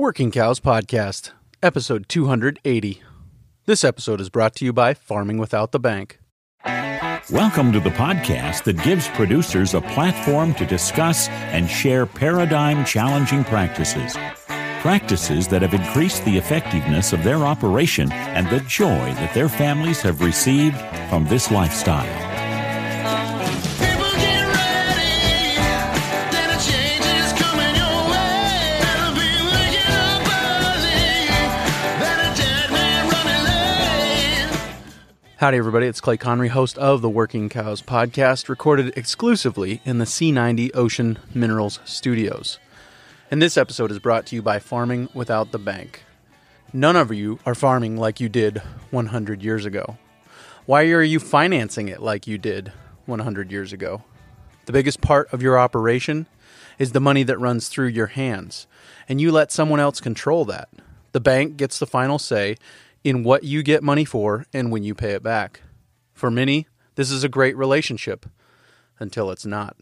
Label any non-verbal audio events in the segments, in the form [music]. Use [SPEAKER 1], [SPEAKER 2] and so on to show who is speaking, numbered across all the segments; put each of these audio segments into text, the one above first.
[SPEAKER 1] Working Cows Podcast, episode 280. This episode is brought to you by Farming Without the Bank.
[SPEAKER 2] Welcome to the podcast that gives producers a platform to discuss and share paradigm challenging practices. Practices that have increased the effectiveness of their operation and the joy that their families have received from this lifestyle.
[SPEAKER 1] Howdy, everybody. It's Clay Conry, host of the Working Cows Podcast, recorded exclusively in the Sea-90 Ocean Minerals Studios. And this episode is brought to you by Farming Without the Bank. None of you are farming like you did 100 years ago. Why are you financing it like you did 100 years ago? The biggest part of your operation is the money that runs through your hands, and you let someone else control that. The bank gets the final say in what you get money for and when you pay it back. For many, this is a great relationship until it's not.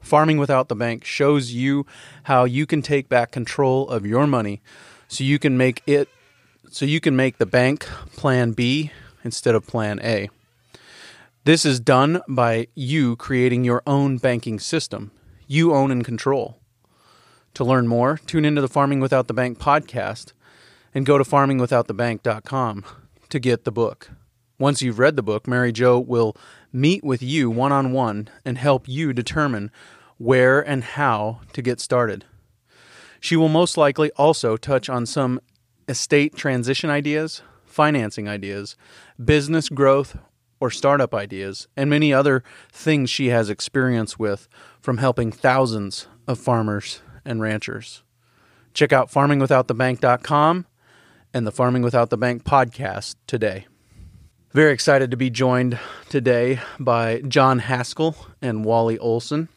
[SPEAKER 1] Farming without the bank shows you how you can take back control of your money so you can make it so you can make the bank plan B instead of plan A. This is done by you creating your own banking system. You own and control. To learn more, tune into the Farming Without the Bank podcast and go to farmingwithoutthebank.com to get the book. Once you've read the book, Mary Jo will meet with you one on one and help you determine where and how to get started. She will most likely also touch on some estate transition ideas, financing ideas, business growth or startup ideas, and many other things she has experience with from helping thousands of farmers and ranchers. Check out farmingwithoutthebank.com and the Farming Without the Bank podcast today. Very excited to be joined today by John Haskell and Wally Olson.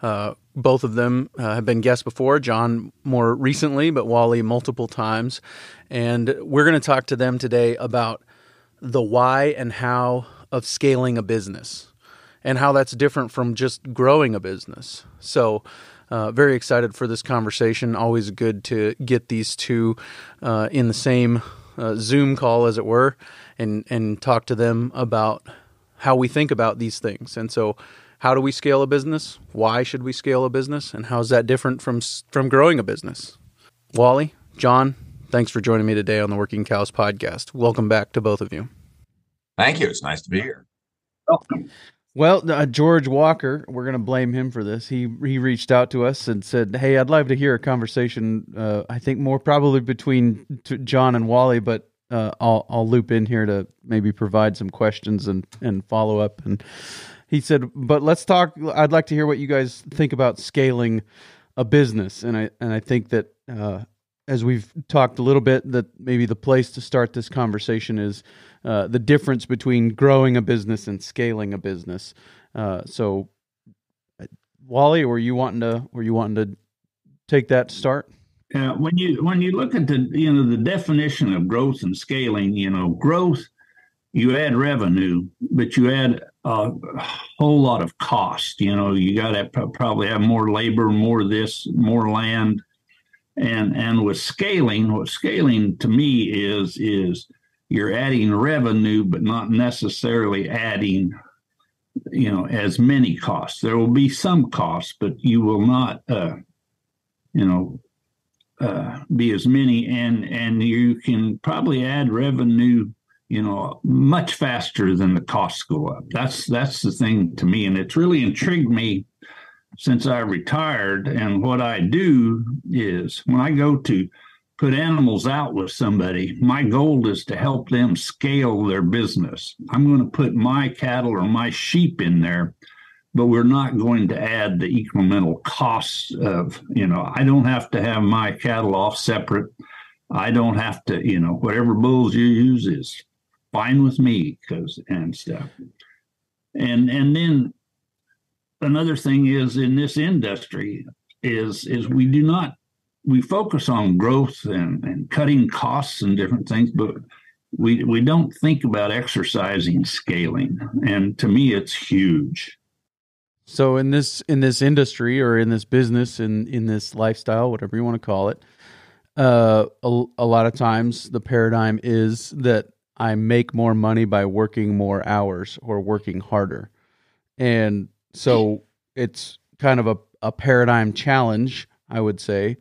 [SPEAKER 1] Uh, both of them uh, have been guests before, John more recently, but Wally multiple times. And we're going to talk to them today about the why and how of scaling a business and how that's different from just growing a business. So, uh, very excited for this conversation. Always good to get these two uh, in the same uh, Zoom call, as it were, and and talk to them about how we think about these things. And so, how do we scale a business? Why should we scale a business? And how is that different from from growing a business? Wally, John, thanks for joining me today on the Working Cows podcast. Welcome back to both of you.
[SPEAKER 3] Thank you. It's nice to be here.
[SPEAKER 1] Well, uh, George Walker, we're going to blame him for this. He he reached out to us and said, "Hey, I'd love to hear a conversation. Uh, I think more probably between t- John and Wally, but uh, I'll I'll loop in here to maybe provide some questions and and follow up." And he said, "But let's talk. I'd like to hear what you guys think about scaling a business." And I and I think that uh, as we've talked a little bit, that maybe the place to start this conversation is uh, the difference between growing a business and scaling a business. Uh, so, uh, Wally, were you wanting to were you wanting to take that start?
[SPEAKER 4] Uh, when you when you look at the you know the definition of growth and scaling, you know growth, you add revenue, but you add a whole lot of cost. You know you got to probably have more labor, more this, more land, and and with scaling, what scaling to me is is you're adding revenue, but not necessarily adding you know as many costs. There will be some costs, but you will not. Uh, you know uh, be as many, and and you can probably add revenue, you know, much faster than the costs go up. That's that's the thing to me, and it's really intrigued me since I retired. And what I do is when I go to put animals out with somebody, my goal is to help them scale their business. I'm going to put my cattle or my sheep in there but we're not going to add the incremental costs of you know i don't have to have my cattle off separate i don't have to you know whatever bulls you use is fine with me because and stuff and and then another thing is in this industry is is we do not we focus on growth and, and cutting costs and different things but we we don't think about exercising scaling. And to me it's huge.
[SPEAKER 1] So in this in this industry or in this business in in this lifestyle, whatever you want to call it, uh, a, a lot of times the paradigm is that I make more money by working more hours or working harder, and so it's kind of a a paradigm challenge, I would say,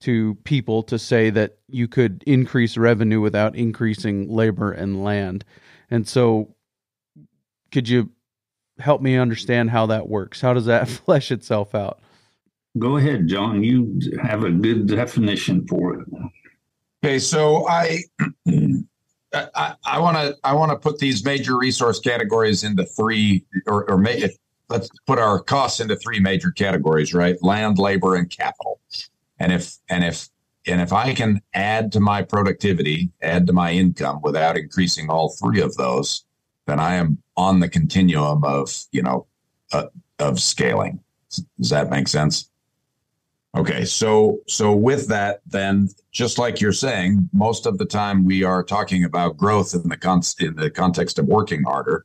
[SPEAKER 1] to people to say that you could increase revenue without increasing labor and land, and so could you help me understand how that works? How does that [laughs] flesh itself out?
[SPEAKER 4] Go ahead, John. You have a good definition for it.
[SPEAKER 3] Okay, so I [clears throat] I I want to I want to put these major resource categories into three or or ma- let's put our costs into three major categories, right? Land, labor, and capital. And if and if and if I can add to my productivity, add to my income without increasing all three of those, then I am on the continuum of you know uh, of scaling. Does that make sense? Okay, so so with that, then just like you're saying, most of the time we are talking about growth in the con- in the context of working harder.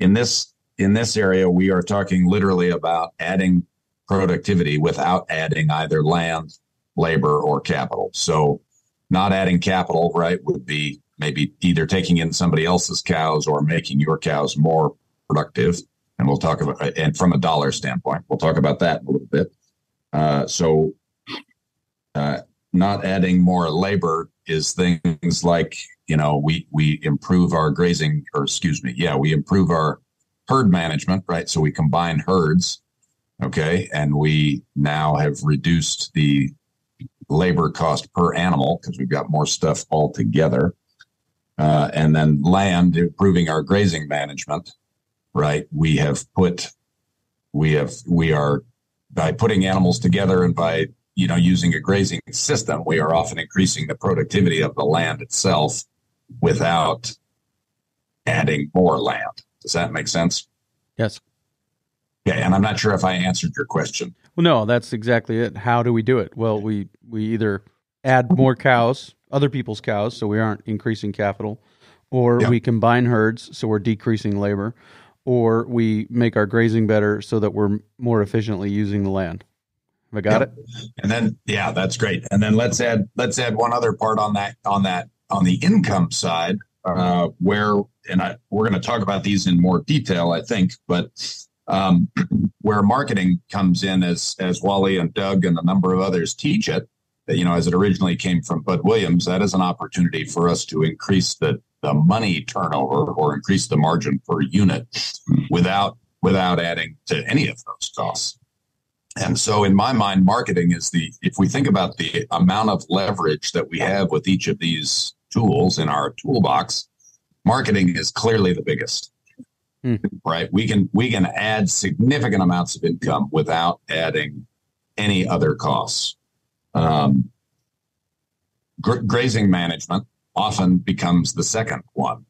[SPEAKER 3] In this in this area, we are talking literally about adding productivity without adding either land, labor, or capital. So, not adding capital, right, would be maybe either taking in somebody else's cows or making your cows more productive. And we'll talk about and from a dollar standpoint, we'll talk about that a little bit. Uh, so, uh, not adding more labor is things like you know we we improve our grazing or excuse me, yeah, we improve our herd management, right? So we combine herds, okay, and we now have reduced the labor cost per animal because we've got more stuff all together. Uh, and then land, improving our grazing management, right? We have put, we have, we are by putting animals together and by you know using a grazing system we are often increasing the productivity of the land itself without adding more land does that make sense
[SPEAKER 1] Yes.
[SPEAKER 3] Okay and i'm not sure if i answered your question
[SPEAKER 1] Well, no, that's exactly it. How do we do it? Well, we we either add more cows, other people's cows, so we aren't increasing capital, or
[SPEAKER 3] Yeah.
[SPEAKER 1] we combine herds, so we're decreasing labor, or we make our grazing better so that we're more efficiently using the land. Have I got
[SPEAKER 3] Yep.
[SPEAKER 1] it?
[SPEAKER 3] and then yeah that's great and then let's add let's add one other part on that on that on the income side uh, where and I, we're going to talk about these in more detail i think but um, [clears throat] where marketing comes in as as wally and doug and a number of others teach it you know as it originally came from bud williams that is an opportunity for us to increase the the money turnover or increase the margin per unit without without adding to any of those costs and so, in my mind, marketing is the, if we think about the amount of leverage that we have with each of these tools in our toolbox, marketing is clearly the biggest.
[SPEAKER 1] Hmm.
[SPEAKER 3] Right? We can we can add significant amounts of income without adding any other costs. Um, gra- grazing management often becomes the second one.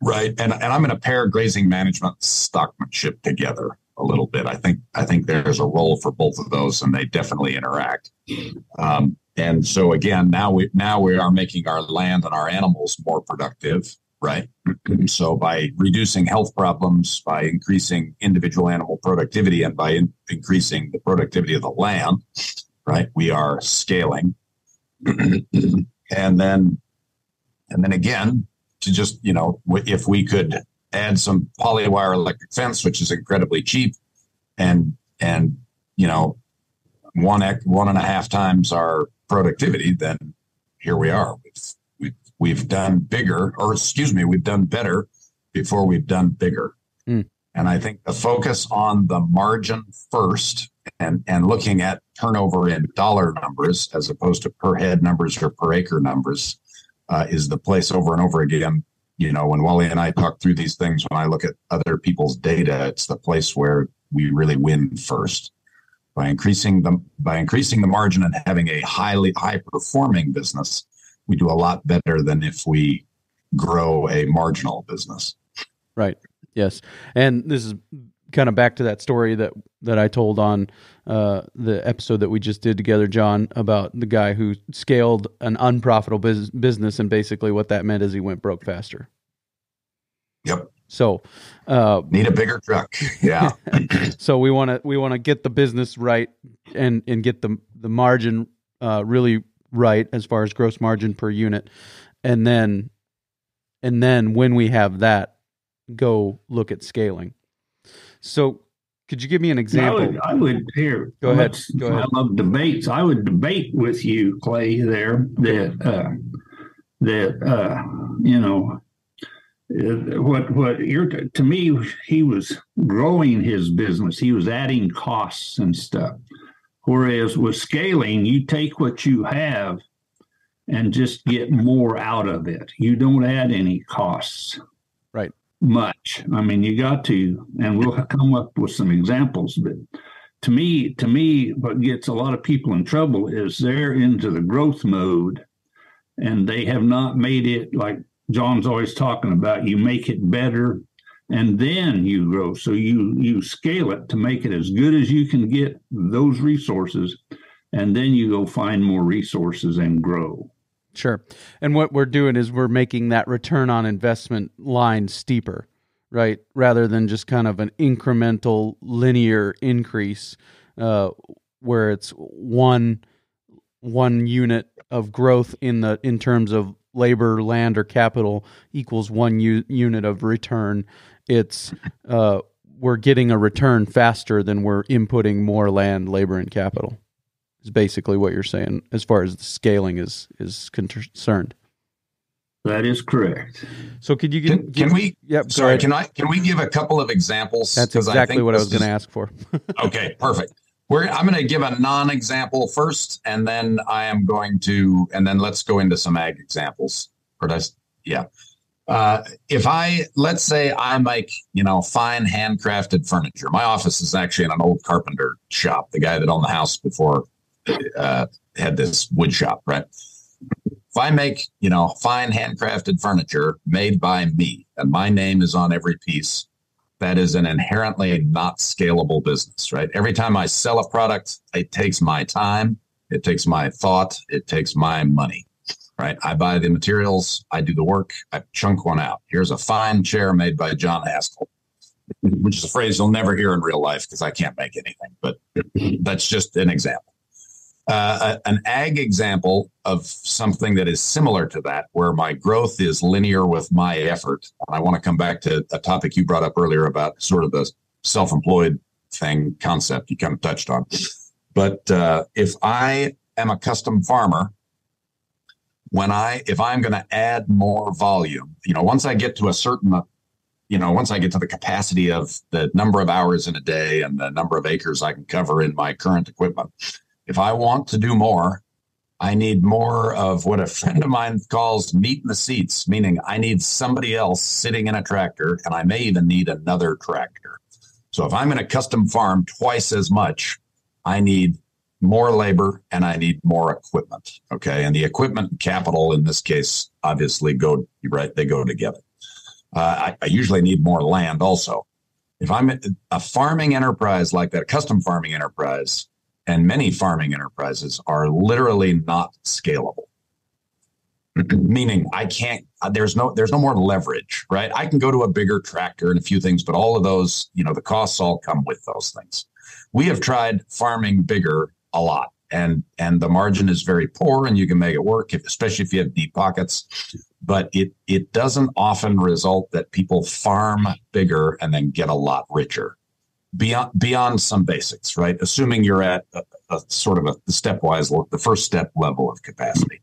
[SPEAKER 3] Right. And, and I'm going to pair grazing management stockmanship together a little bit. I think I think there's a role for both of those, and they definitely interact. Um, and so again, now we now we are making our land and our animals more productive, right? [clears throat] so by reducing health problems, by increasing individual animal productivity, and by in- increasing the productivity of the land, right? We are scaling, [clears throat] and then and then again to just you know if we could add some polywire electric fence, which is incredibly cheap, and and you know one one and a half times our productivity, then here we are. We've, done bigger, or excuse me, we've done better before we've done bigger.
[SPEAKER 1] Hmm.
[SPEAKER 3] And I think the focus on the margin first and and looking at turnover in dollar numbers as opposed to per head numbers or per acre numbers uh, is the place over and over again you know, when Wally and I talk through these things, when I look at other people's data, it's the place where we really win first by increasing the by increasing the margin and having a highly high performing business. We do a lot better than if we grow a marginal business.
[SPEAKER 1] Right. Yes. And this is kind of back to that story that that I told on uh, the episode that we just did together, John, about the guy who scaled an unprofitable bus- business, and basically what that meant is he went broke faster.
[SPEAKER 3] Yep.
[SPEAKER 1] So, uh,
[SPEAKER 3] Need a bigger truck. Yeah. [laughs] [clears throat]
[SPEAKER 1] so we want to we want to get the business right and and get the the margin uh, really right as far as gross margin per unit, and then and then when we have that, go look at scaling. So, could you give me an
[SPEAKER 4] I
[SPEAKER 1] example?
[SPEAKER 4] would, I would here.
[SPEAKER 1] Go ahead. Go ahead.
[SPEAKER 4] I love debates. I would debate with you, Clay, there that uh, that uh, you know uh, what what you're to me he was growing his business. He was adding costs and stuff. Whereas with scaling, you take what you have and just get more out of it. You don't add any costs
[SPEAKER 1] Right.
[SPEAKER 4] much. I mean, you got to, and we'll come up with some examples. But to me, to me, what gets a lot of people in trouble is they're into the growth mode, and they have not made it like John's always talking about. You make it better, and then you grow. So you you scale it to make it as good as you can get those resources, and then you go find more resources and grow.
[SPEAKER 1] Sure. And what we're doing is we're making that return on investment line steeper, right? Rather than just kind of an incremental linear increase uh, where it's one one unit of growth in the in terms of labor, land, or capital equals one u- unit of return. It's uh, we're getting a return faster than we're inputting more land, labor, and capital is basically what you're saying as far as the scaling is is concerned.
[SPEAKER 4] That is correct.
[SPEAKER 1] So could you
[SPEAKER 3] Can,
[SPEAKER 1] give,
[SPEAKER 3] can we?
[SPEAKER 1] Yep. go
[SPEAKER 3] Sorry. Can I? Can we give a couple of examples?
[SPEAKER 1] That's exactly
[SPEAKER 3] think
[SPEAKER 1] what I was going to ask for. [laughs]
[SPEAKER 3] Okay, perfect. We're, I'm going to give a non-example first, and then I am going to, and then let's go into some ag examples. Or does, yeah. Uh, if I let's say I make you know fine handcrafted furniture. My office is actually in an old carpenter shop. The guy that owned the house before uh, had this wood shop, right? If I make you know fine handcrafted furniture made by me, and my name is on every piece, that is an inherently not scalable business, right? Every time I sell a product, it takes my time, it takes my thought, it takes my money, right? I buy the materials, I do the work, I chunk one out. Here's a fine chair made by John Haskell, which is a phrase you'll never hear in real life because I can't make anything, but that's just an example. Uh, a- an ag example of something that is similar to that, where my growth is linear with my effort. And I want to come back to a topic you brought up earlier about sort of the self employed thing concept you kind of touched on. But uh, if I am a custom farmer, when I, if I'm going to add more volume, you know, once I get to a certain, you know, once I get to the capacity of the number of hours in a day and the number of acres I can cover in my current equipment, if I want to do more, I need more of what a [laughs] friend of mine calls meat in the seats, meaning I need somebody else sitting in a tractor, and I may even need another tractor. So if I'm in a custom farm twice as much, I need more labor and I need more equipment. Okay. And the equipment and capital in this case obviously go right, they go together. Uh, I, I usually need more land also. If I'm a farming enterprise like that, a custom farming enterprise, and many farming enterprises are literally not scalable [clears throat] meaning i can't uh, there's no there's no more leverage right i can go to a bigger tractor and a few things but all of those you know the costs all come with those things we have tried farming bigger a lot and and the margin is very poor and you can make it work if, especially if you have deep pockets but it it doesn't often result that people farm bigger and then get a lot richer beyond beyond some basics, right? Assuming you're at a, a sort of a stepwise, the first step level of capacity.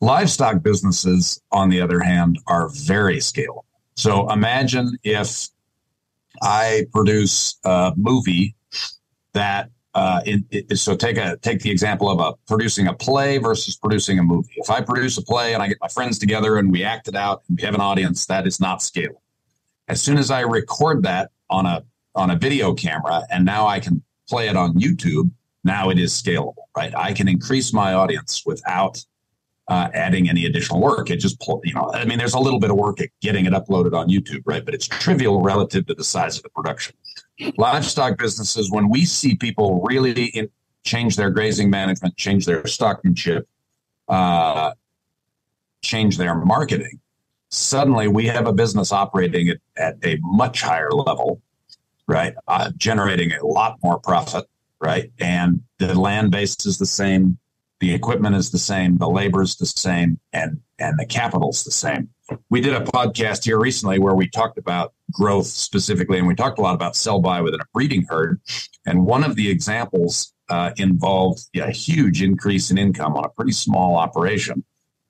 [SPEAKER 3] Livestock businesses, on the other hand, are very scalable. So imagine if I produce a movie that uh, it, it, so take a take the example of a producing a play versus producing a movie. If I produce a play and I get my friends together and we act it out and we have an audience, that is not scalable. As soon as I record that on a on a video camera and now I can play it on YouTube, now it is scalable, right? I can increase my audience without uh, adding any additional work. It just, you know, I mean, there's a little bit of work at getting it uploaded on YouTube, right? But it's trivial relative to the size of the production. Livestock businesses, when we see people really in, change their grazing management, change their stockmanship, uh, change their marketing, suddenly we have a business operating at, at a much higher level, right? Uh, generating a lot more profit, right? And the land base is the same, the equipment is the same, the labor is the same, and and the capital's the same. We did a podcast here recently where we talked about growth specifically, and we talked a lot about sell by within a breeding herd. And one of the examples uh, involved a huge increase in income on a pretty small operation.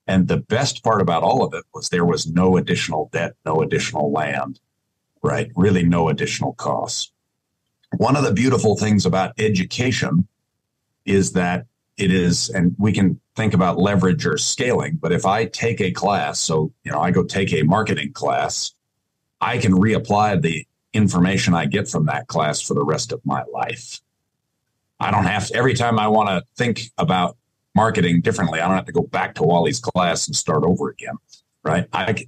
[SPEAKER 3] And the best part about all of it was there was no additional debt, no additional land, right? Really, no additional costs. One of the beautiful things about education is that it is, and we can think about leverage or scaling, but if I take a class, so, you know, I go take a marketing class, I can reapply the information I get from that class for the rest of my life. I don't have to, every time I want to think about marketing differently, I don't have to go back to Wally's class and start over again, right? I,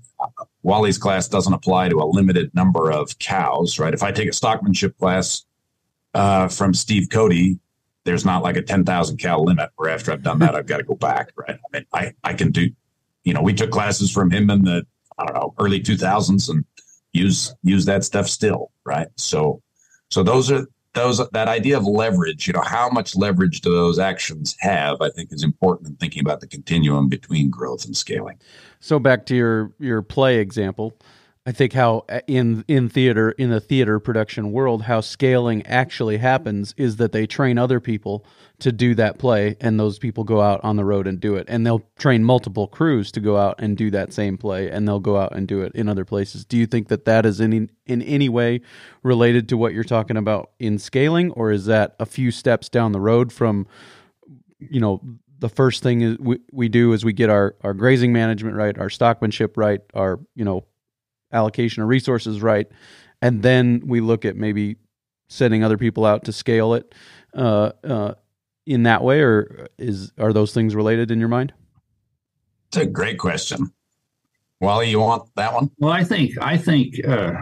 [SPEAKER 3] Wally's class doesn't apply to a limited number of cows, right? If I take a stockmanship class uh, from Steve Cote, there's not like a 10,000 cal limit where after I've done that, I've got to go back, right? I mean, I, I can do, you know, we took classes from him in the, I don't know, early 2000s and use, use that stuff still, right? So, so those are, those, that idea of leverage, you know, how much leverage do those actions have, I think is important in thinking about the continuum between growth and scaling.
[SPEAKER 1] So back to your your play example, I think how uh, in in theater in the theater production world, how scaling actually happens is that they train other people to do that play, and those people go out on the road and do it, and they'll train multiple crews to go out and do that same play, and they'll go out and do it in other places. Do you think that that is any in any way related to what you're talking about in scaling, or is that a few steps down the road from you know the first thing is we, we do is we get our, our grazing management right, our stockmanship right, our you know allocation of resources right, and then we look at maybe sending other people out to scale it uh, uh, in that way, or is are those things related in your mind?
[SPEAKER 3] It's a great question. Wally, you want that one?
[SPEAKER 4] Well, I think I think uh,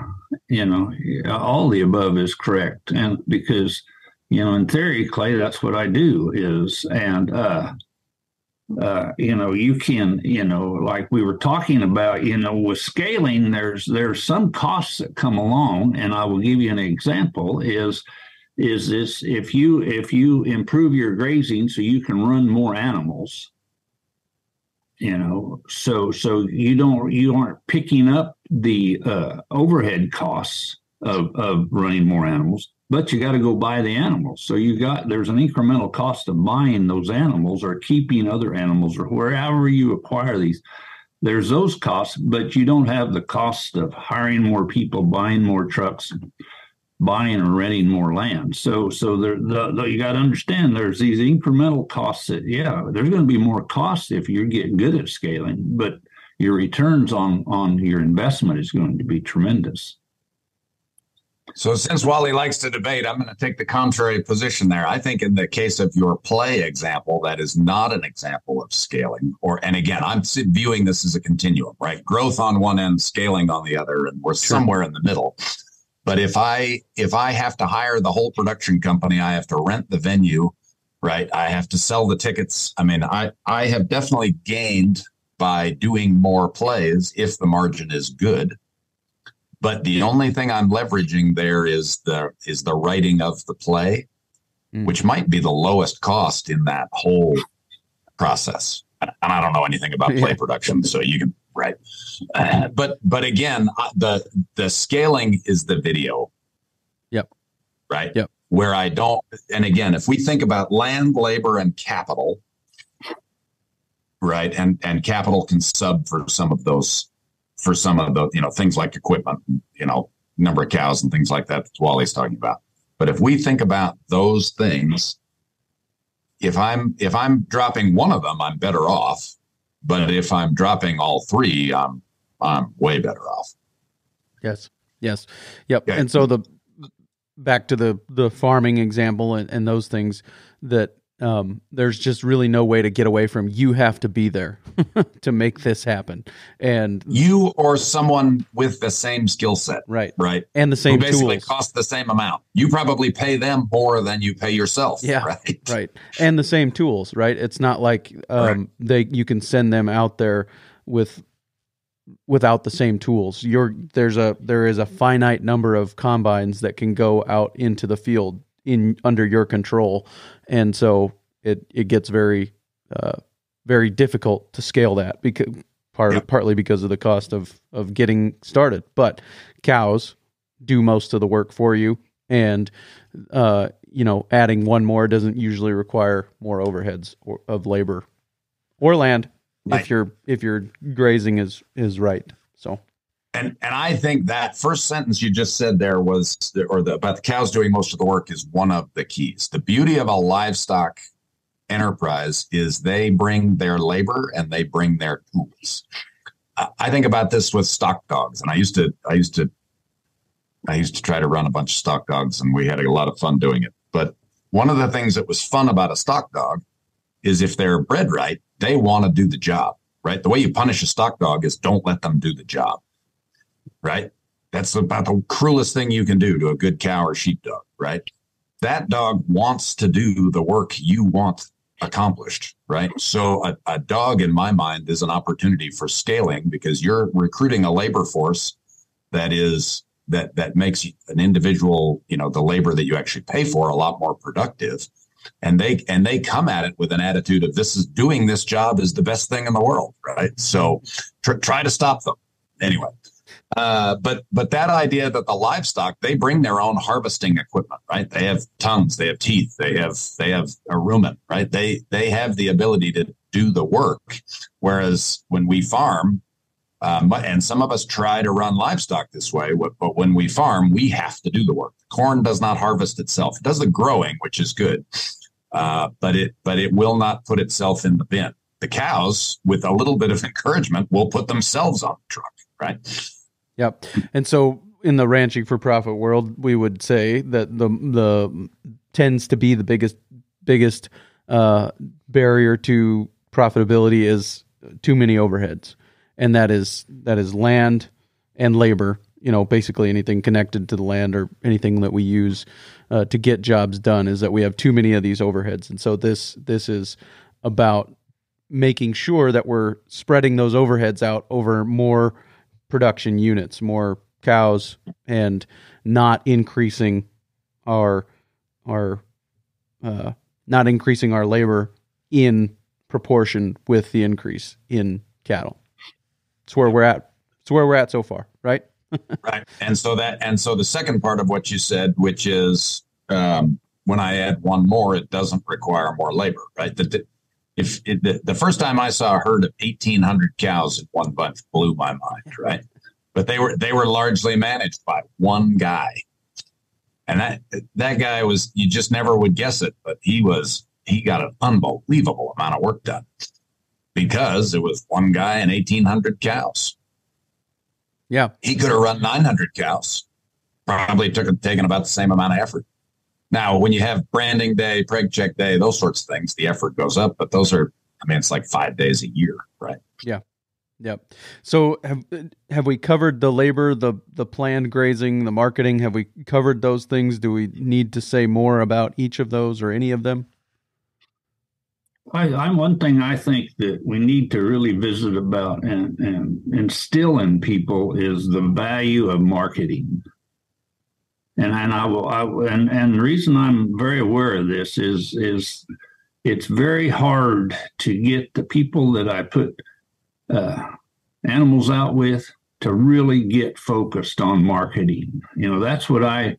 [SPEAKER 4] you know all the above is correct, and because you know in theory, Clay, that's what I do is, and uh, uh, you know you can you know like we were talking about, you know with scaling, there's there's some costs that come along, and I will give you an example is is this if you if you improve your grazing so you can run more animals you know so so you don't you aren't picking up the uh, overhead costs of of running more animals but you got to go buy the animals so you got there's an incremental cost of buying those animals or keeping other animals or wherever you acquire these there's those costs but you don't have the cost of hiring more people buying more trucks buying and renting more land. So, so there, the, the, you got to understand there's these incremental costs that, yeah, there's going to be more costs if you're getting good at scaling, but your returns on on your investment is going to be tremendous.
[SPEAKER 3] So, since Wally likes to debate, I'm going to take the contrary position there. I think in the case of your play example, that is not an example of scaling. Or, and again, I'm viewing this as a continuum, right? Growth on one end, scaling on the other, and we're sure. somewhere in the middle. But if I if I have to hire the whole production company, I have to rent the venue, right? I have to sell the tickets. I mean, I I have definitely gained by doing more plays if the margin is good. But the only thing I'm leveraging there is the is the writing of the play, mm. which might be the lowest cost in that whole process. And I don't know anything about play yeah. production, so you can right? Uh, but but again, uh, the the scaling is the video.
[SPEAKER 1] Yep.
[SPEAKER 3] Right.
[SPEAKER 1] Yep.
[SPEAKER 3] Where I don't, and again, if we think about land, labor, and capital, right, and and capital can sub for some of those, for some of the you know things like equipment, you know, number of cows and things like that. That Wally's talking about. But if we think about those things, if I'm if I'm dropping one of them, I'm better off but if I'm dropping all three, I'm I'm way better off.
[SPEAKER 1] Yes. Yes. Yep. Yeah. And so the back to the the farming example and, and those things that um, there's just really no way to get away from you have to be there [laughs] to make this happen. And
[SPEAKER 3] you or someone with the same skill set
[SPEAKER 1] right.
[SPEAKER 3] right?
[SPEAKER 1] And the same
[SPEAKER 3] Who basically
[SPEAKER 1] tools.
[SPEAKER 3] cost the same amount. You probably pay them more than you pay yourself
[SPEAKER 1] yeah [laughs]
[SPEAKER 3] right?
[SPEAKER 1] right. And the same tools right? It's not like um, right. they you can send them out there with without the same tools. You're there's a there is a finite number of combines that can go out into the field in under your control, and so it it gets very uh, very difficult to scale that because part partly because of the cost of of getting started. But cows do most of the work for you, and uh, you know adding one more doesn't usually require more overheads or, of labor or land
[SPEAKER 3] Right.
[SPEAKER 1] if your if your grazing is is right. So
[SPEAKER 3] And and I think that first sentence you just said there was, or the about the cows doing most of the work is one of the keys. The beauty of a livestock enterprise is they bring their labor and they bring their tools. I, think about this with stock dogs, and I used to I used to I used to try to run a bunch of stock dogs, and we had a lot of fun doing it. But one of the things that was fun about a stock dog is if they're bred right, they want to do the job. Right, the way you punish a stock dog is don't let them do the job right? That's about the cruelest thing you can do to a good cow or sheepdog, right? That dog wants to do the work you want accomplished, right? So a, a dog, in my mind, is an opportunity for scaling because you're recruiting a labor force that is that that makes an individual, you know, the labor that you actually pay for a lot more productive. And they and they come at it with an attitude of this is doing this job is the best thing in the world, right? So tr- try to stop them anyway. Uh, but but that idea that the livestock they bring their own harvesting equipment, right? They have tongues, they have teeth, they have they have a rumen, right? They they have the ability to do the work. Whereas when we farm, um, and some of us try to run livestock this way, but when we farm, we have to do the work. Corn does not harvest itself; it does the growing, which is good, uh, but it but it will not put itself in the bin. The cows, with a little bit of [laughs] encouragement, will put themselves on the truck, right?
[SPEAKER 1] Yep. And so in the ranching for profit world, we would say that the the tends to be the biggest biggest uh, barrier to profitability is too many overheads, and that is that is land and labor. You know, basically anything connected to the land or anything that we use uh, to get jobs done is that we have too many of these overheads, and so this this is about making sure that we're spreading those overheads out over more production units, more cows, and not increasing our our uh, not increasing our labor in proportion with the increase in cattle. It's where we're at. It's where we're at so far, right? [laughs]
[SPEAKER 3] right and so that and so the second part of what you said which is um, when i add one more it doesn't require more labor right the, if it, the, the first time i saw a herd of 1800 cows in one bunch blew my mind [laughs] right but they were they were largely managed by one guy and that that guy was you just never would guess it but he was he got an unbelievable amount of work done because it was one guy and 1800 cows
[SPEAKER 1] Yeah.
[SPEAKER 3] he could have run 900 cows. Probably took taken about the same amount of effort. Now, when you have branding day, preg check day, those sorts of things, the effort goes up. But those are, I mean, it's like five days a year, right? Yeah.
[SPEAKER 1] Yep. So have have we covered the labor, the the planned grazing, the marketing? Have we covered those things? Do we need to say more about each of those or any of them?
[SPEAKER 4] I, I'm one thing I think that we need to really visit about and, and instill in people is the value of marketing. And and I will I, and and the reason I'm very aware of this is is it's very hard to get the people that I put uh, animals out with to really get focused on marketing. You know, that's what I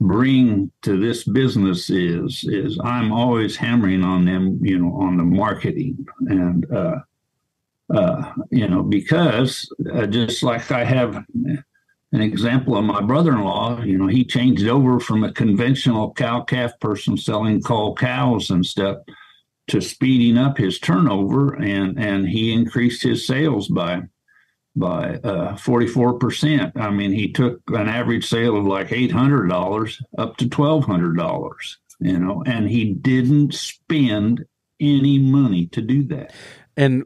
[SPEAKER 4] bring to this business is is I'm always hammering on them, you know, on the marketing and uh, uh, you know because uh, just like I have an example of my brother-in-law, you know, he changed over from a conventional cow calf person selling cull cows and stuff to speeding up his turnover and and he increased his sales by by uh, 44%. I mean, he took an average sale of like $800 up to $1,200, you know, and he didn't spend any money to do that.
[SPEAKER 1] And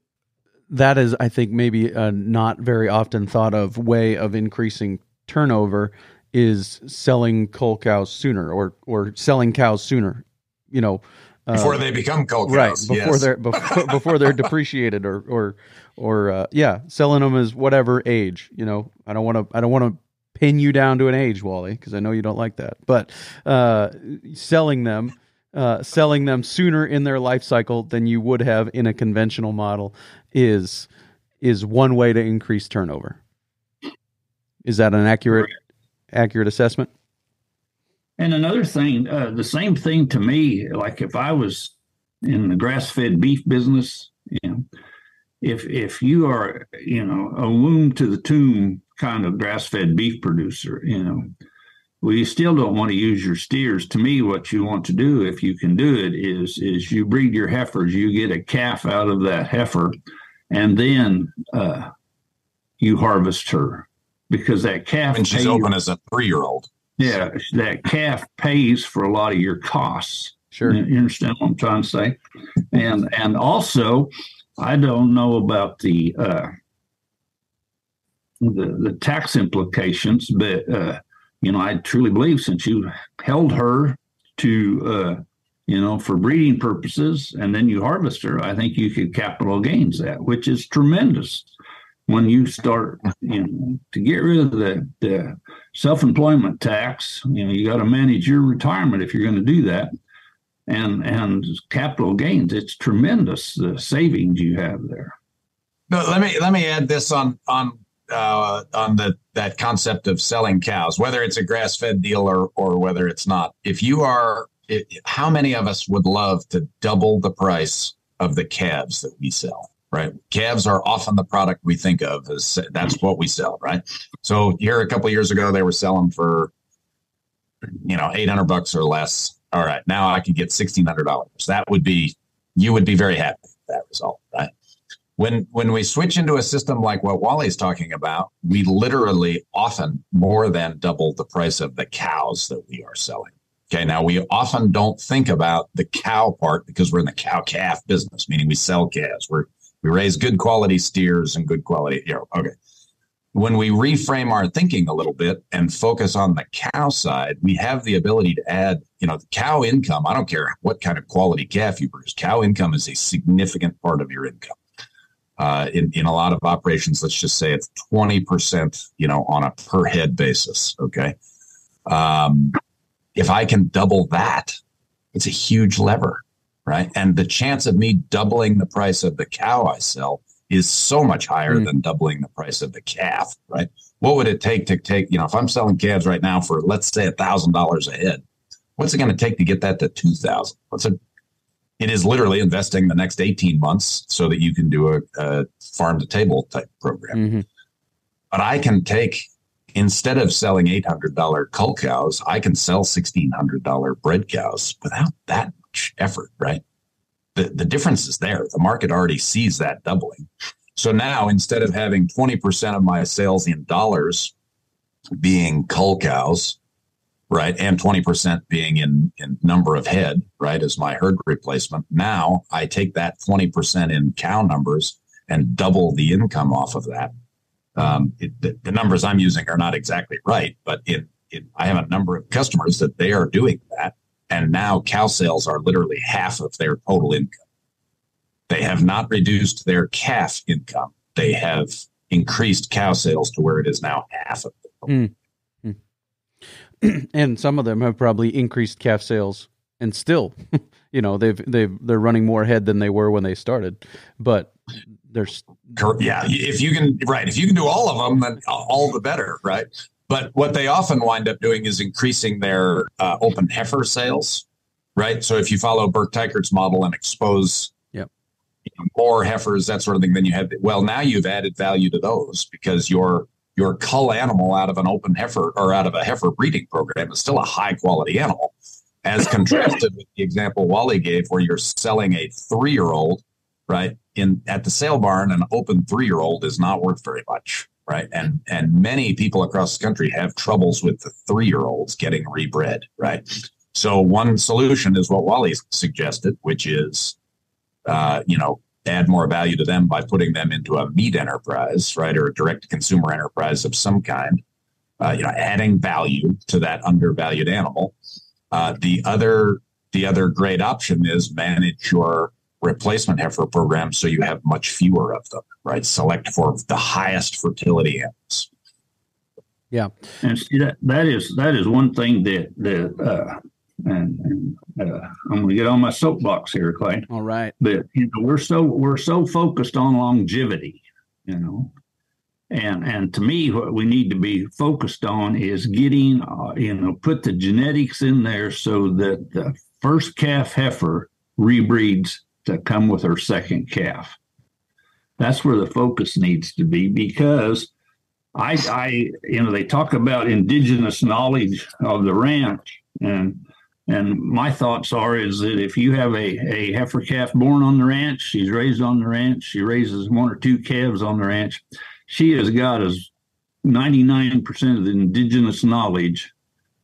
[SPEAKER 1] that is, I think, maybe a not very often thought of way of increasing turnover is selling cull cows sooner or or selling cows sooner. You know,
[SPEAKER 3] before they become cold
[SPEAKER 1] right before
[SPEAKER 3] yes.
[SPEAKER 1] they're before, [laughs] before they're depreciated or or or uh, yeah, selling them as whatever age. You know, I don't want to I don't want to pin you down to an age, Wally, because I know you don't like that. But uh, selling them. Uh, selling them sooner in their life cycle than you would have in a conventional model is is one way to increase turnover. Is that an accurate accurate assessment?
[SPEAKER 4] And another thing, uh, the same thing to me, like if I was in the grass fed beef business, you know, if if you are, you know, a womb to the tomb kind of grass fed beef producer, you know, well, you still don't want to use your steers. To me, what you want to do, if you can do it, is is you breed your heifers, you get a calf out of that heifer, and then uh, you harvest her because that calf
[SPEAKER 3] and she's
[SPEAKER 4] pays-
[SPEAKER 3] open as a three year old.
[SPEAKER 4] yeah, that calf pays for a lot of your costs.
[SPEAKER 1] Sure.
[SPEAKER 4] You you understand what I'm trying to say? And and also, I don't know about the uh, the the tax implications, but uh, you know, I truly believe since you held her to uh, you know for breeding purposes, and then you harvest her, I think you could capital gains that, which is tremendous. When you start, you know, to get rid of the, the self-employment tax, you know, you got to manage your retirement if you're going to do that and and capital gains it's tremendous the savings you have there
[SPEAKER 3] but let me let me add this on on uh, on the that concept of selling cows, whether it's a grass fed deal or or whether it's not. If you are, how many of us would love to double the price of the calves that we sell? Right, calves are often the product we think of as that's what we sell. Right, so here a couple years ago they were selling for, you know, eight hundred bucks or less. All right, now I can get sixteen hundred dollars. That would be you would be very happy with that result, right? When when we switch into a system like what Wally's talking about, we literally often more than double the price of the cows that we are selling. Okay, now we often don't think about the cow part because we're in the cow calf business, meaning we sell calves. We're we raise good quality steers and good quality, you know, okay. When we reframe our thinking a little bit and focus on the cow side, we have the ability to add, you know, the cow income. I don't care what kind of quality calf you produce. Cow income is a significant part of your income uh, in, in a lot of operations, let's just say it's 20%, you know, on a per head basis. Okay. Um, if I can double that, it's a huge lever, right? And the chance of me doubling the price of the cow I sell is so much higher
[SPEAKER 1] Mm.
[SPEAKER 3] than doubling the price of the calf, right? What would it take to take, you know, if I'm selling calves right now for, let's say, a thousand dollars a head, what's it going to take to get that to 2000? What's it? It is literally investing the next 18 months so that you can do a, a farm to table type program.
[SPEAKER 1] hmm
[SPEAKER 3] But I can take, instead of selling $800 cull cows, I can sell $1,600 bred cows without that much effort, right? The, the difference is there. The market already sees that doubling. So now instead of having 20% of my sales in dollars being cull cows, right, and 20% being in, in number of head, right, as my herd replacement, now I take that 20% in cow numbers and double the income off of that um, it, the, the numbers I'm using are not exactly right, but it, it, I have a number of customers that they are doing that. And now cow sales are literally half of their total income. They have not reduced their calf income. They have increased cow sales to where it is now half of it. [clears throat]
[SPEAKER 1] and some of them have probably increased calf sales and still [laughs] you know they've they've they're running more ahead than they were when they started but there's
[SPEAKER 3] Yeah, if you can, right, if you can do all of them, then all the better, right? But what they often wind up doing is increasing their uh, open heifer sales, right? So if you follow Burke Teichert's model and expose
[SPEAKER 1] Yep.
[SPEAKER 3] you know, more heifers, that sort of thing, then you have well, now you've added value to those because your your cull animal out of an open heifer or out of a heifer breeding program is still a high quality animal, as [laughs] contrasted with the example Wally gave, where you're selling a three year old, right? In at the sale barn, an open three year old is not worth very much, right? And and many people across the country have troubles with the three year olds getting rebred, right? So one solution is what Wally suggested, which is, uh, you know, add more value to them by putting them into a meat enterprise, right, or a direct consumer enterprise of some kind. Uh, you know, adding value to that undervalued animal. Uh, the other the other great option is manage your replacement heifer program so you have much fewer of them, right? Select for the highest fertility animals.
[SPEAKER 1] Yeah.
[SPEAKER 4] And see that that is that is one thing that that uh, and, and uh, I'm going to get on my soapbox here, Clay.
[SPEAKER 1] All right.
[SPEAKER 4] But you know, we're so we're so focused on longevity, you know, and and to me, what we need to be focused on is getting, uh, you know, put the genetics in there so that the first calf heifer rebreeds to come with her second calf. That's where the focus needs to be because I, I, you know, they talk about indigenous knowledge of the ranch, and and my thoughts are is that if you have a a heifer calf born on the ranch, she's raised on the ranch, she raises one or two calves on the ranch, she has got as ninety nine percent of the indigenous knowledge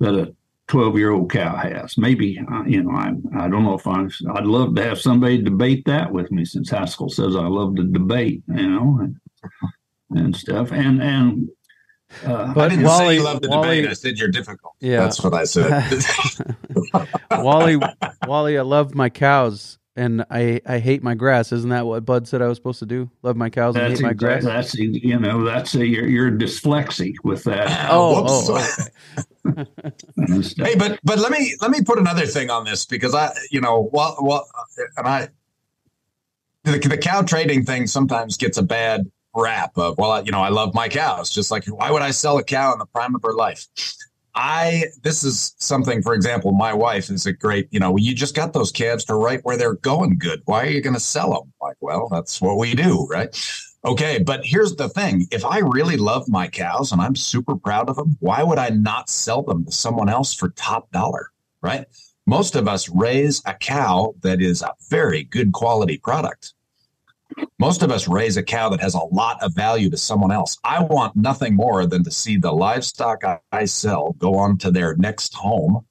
[SPEAKER 4] that a twelve year old cow has. Maybe uh, you know, I I don't know if I'm. I'd love to have somebody debate that with me, since Haskell says I love to debate, you know. And, and stuff. And and uh,
[SPEAKER 3] I
[SPEAKER 1] But
[SPEAKER 3] didn't
[SPEAKER 1] Wally,
[SPEAKER 3] say you love the
[SPEAKER 1] Wally,
[SPEAKER 3] debate. I said you're difficult.
[SPEAKER 1] Yeah.
[SPEAKER 3] That's what I said. [laughs] [laughs]
[SPEAKER 1] Wally, Wally, I love my cows and I, I hate my grass. Isn't that what Bud said I was supposed to do? Love my cows and
[SPEAKER 4] that's
[SPEAKER 1] hate my grass.
[SPEAKER 4] that's you know that's a, you're, you're dyslexic with that.
[SPEAKER 1] Oh, oh, okay. [laughs]
[SPEAKER 3] Hey, but but let me let me put another thing on this because I you know well well and I the, the cow trading thing sometimes gets a bad rap of well you know I love my cows just like why would I sell a cow in the prime of her life I this is something for example my wife is a great you know you just got those calves to right where they're going good why are you going to sell them like well that's what we do right Okay, but here's the thing. If I really love my cows and I'm super proud of them, why would I not sell them to someone else for top dollar? Right? Most of us raise a cow that is a very good quality product. Most of us raise a cow that has a lot of value to someone else. I want nothing more than to see the livestock I, sell go on to their next home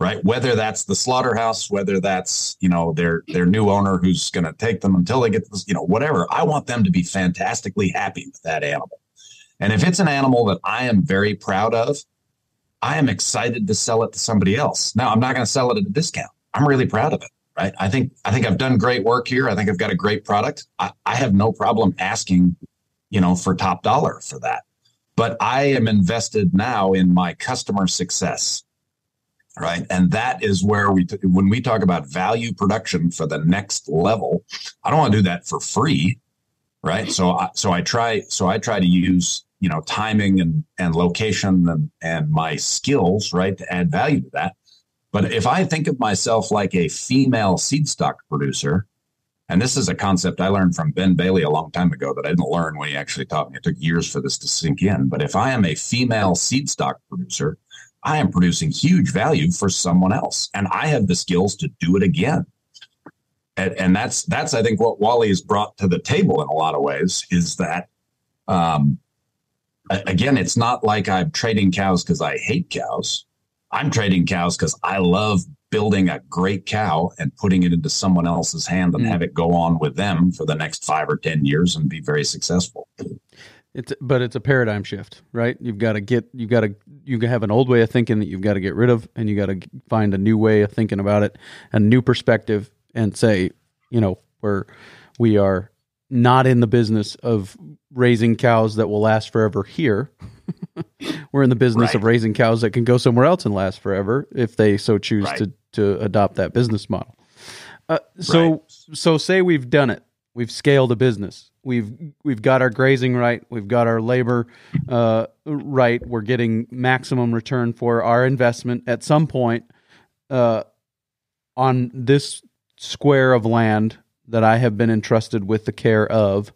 [SPEAKER 3] right? Whether that's the slaughterhouse whether that's you know their their new owner who's going to take them until they get this you know whatever. I want them to be fantastically happy with that animal. And if it's an animal that i am very proud of i am excited to sell it to somebody else. Now i'm not going to sell it at a discount. I'm really proud of it right? I think i think i've done great work here. I think i've got a great product. I, I have no problem asking you know for top dollar for that. But i am invested now in my customer success right? And that is where we t- when we talk about value production for the next level i don't want to do that for free right? So I, so i try so i try to use you know timing and and location and and my skills right to add value to that but if i think of myself like a female seed stock producer and this is a concept i learned from ben bailey a long time ago that i didn't learn when he actually taught me it took years for this to sink in but if i am a female seed stock producer I am producing huge value for someone else, and I have the skills to do it again. And, and that's that's I think what Wally has brought to the table in a lot of ways is that, um, again, it's not like I'm trading cows because I hate cows. I'm trading cows because I love building a great cow and putting it into someone else's hand and
[SPEAKER 1] Mm.
[SPEAKER 3] have it go on with them for the next five or ten years and be very successful.
[SPEAKER 1] It's but it's a paradigm shift, right? You've got to get you've got to you have an old way of thinking that you've got to get rid of, and you got to find a new way of thinking about it, a new perspective, and say, you know, we're we are not in the business of raising cows that will last forever here. [laughs] we're in the business of raising cows that can go somewhere else and last forever if they so choose
[SPEAKER 3] Right.
[SPEAKER 1] to to adopt that business model. Uh, so
[SPEAKER 3] Right.
[SPEAKER 1] so say we've done it. We've scaled a business. We've we've got our grazing right. We've got our labor uh, right. We're getting maximum return for our investment. At some point, uh, on this square of land that I have been entrusted with the care of,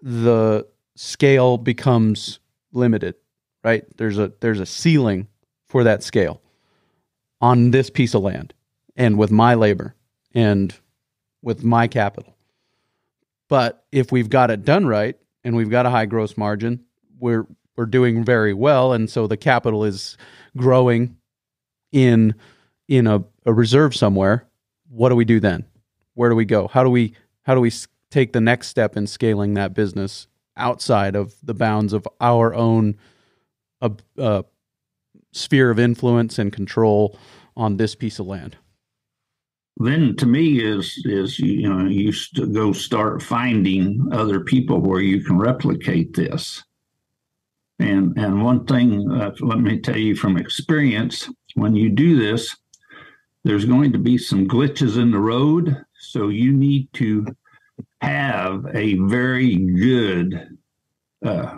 [SPEAKER 1] the scale becomes limited. Right? There's a there's a ceiling for that scale on this piece of land, and with my labor and with my capital. But if we've got it done right and we've got a high gross margin, we're we're doing very well, and so the capital is growing in in a, a reserve somewhere. What do we do then? Where do we go? How do we how do we take the next step in scaling that business outside of the bounds of our own uh, uh, sphere of influence and control on this piece of land?
[SPEAKER 4] then to me is is you know you st- go start finding other people where you can replicate this and and one thing uh, let me tell you from experience when you do this there's going to be some glitches in the road so you need to have a very good uh,